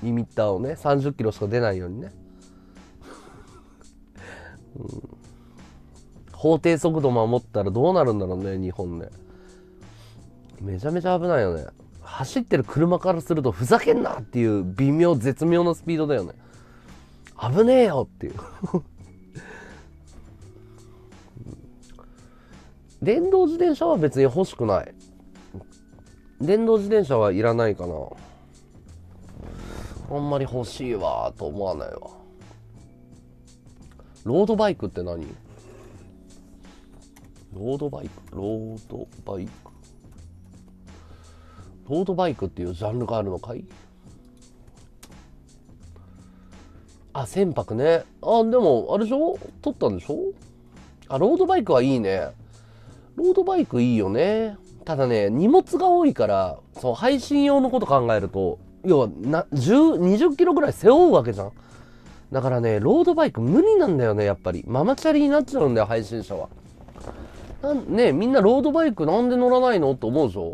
リミッターをね、30キロしか出ないようにね。うん、法定速度守ったらどうなるんだろうね、日本ね。めちゃめちゃ危ないよね。走ってる車からするとふざけんなっていう微妙絶妙なスピードだよね。危ねえよっていう電動自転車は別に欲しくない。電動自転車はいらないかな。あんまり欲しいわと思わないわ。ロードバイクって何？ロードバイク？ロードバイク？ロードバイクっていうジャンルがあるのかい？あ、船舶ね。あ、でも、あれでしょ？撮ったんでしょ？あ、ロードバイクはいいね。ロードバイクいいよね。ただね、荷物が多いから、そう、配信用のこと考えると、要は、な、10、20キロぐらい背負うわけじゃん。だからね、ロードバイク無理なんだよね、やっぱり。ママチャリになっちゃうんだよ、配信者は。なんねみんなロードバイクなんで乗らないの？って思うでしょ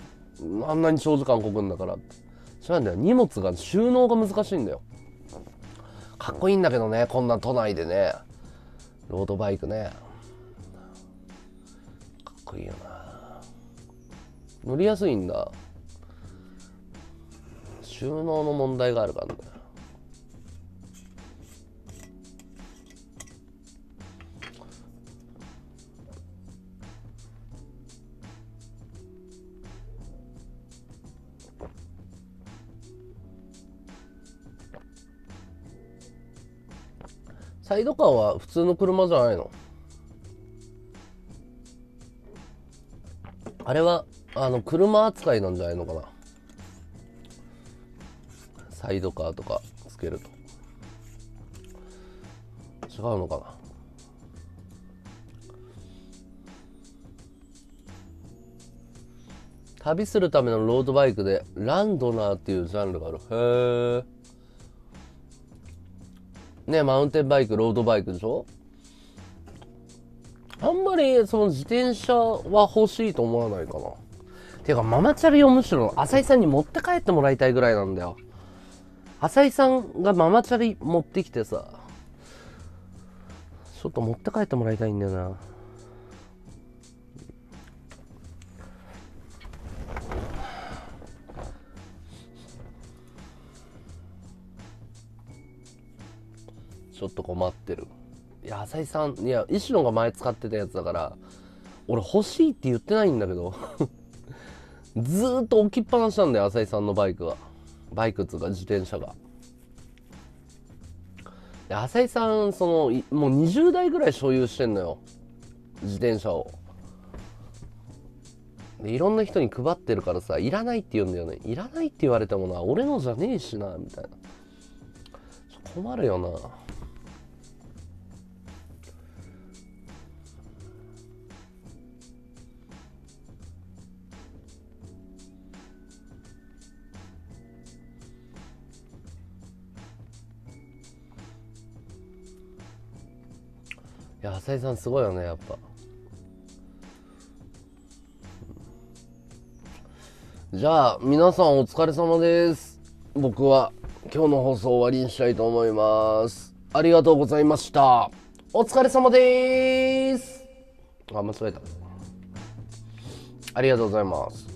あんなに長時間こぐんだからって。違うんだよ。荷物が、収納が難しいんだよ。かっこいいんだけどね、こんな都内でね。ロードバイクね。いいよな。乗りやすいんだ。収納の問題があるからね。サイドカーは普通の車じゃないの？あれはあの車扱いなんじゃないのかな。サイドカーとかつけると。違うのかな。旅するためのロードバイクでランドナーっていうジャンルがある。へえねマウンテンバイクロードバイクでしょ？りその自転車は欲しいと思わないかな。ていうかママチャリをむしろ浅井さんに持って帰ってもらいたいぐらいなんだよ。浅井さんがママチャリ持ってきてさ。ちょっと持って帰ってもらいたいんだよな。ちょっと困ってる。や浅井さんいや石野が前使ってたやつだから俺欲しいって言ってないんだけど。ずーっと置きっぱなしなんだよ浅井さんのバイクがバイクっつうか自転車が。で浅井さんそのもう20台ぐらい所有してんのよ。自転車を。でいろんな人に配ってるからさいらないって言うんだよね。いらないって言われたものは俺のじゃねえしなみたいな。困るよな。いや浅井さんすごいよねやっぱ。じゃあ皆さんお疲れ様です。僕は今日の放送終わりにしたいと思います。ありがとうございました。お疲れ様です。あ間違えた。ありがとうございます。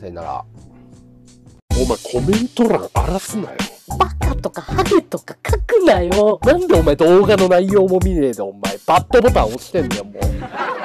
さよなら。お前コメント欄荒らすなよ。バカとかハゲとか書くなよ。なんでお前動画の内容も見ねえでお前バッドボタン押してんだよもう。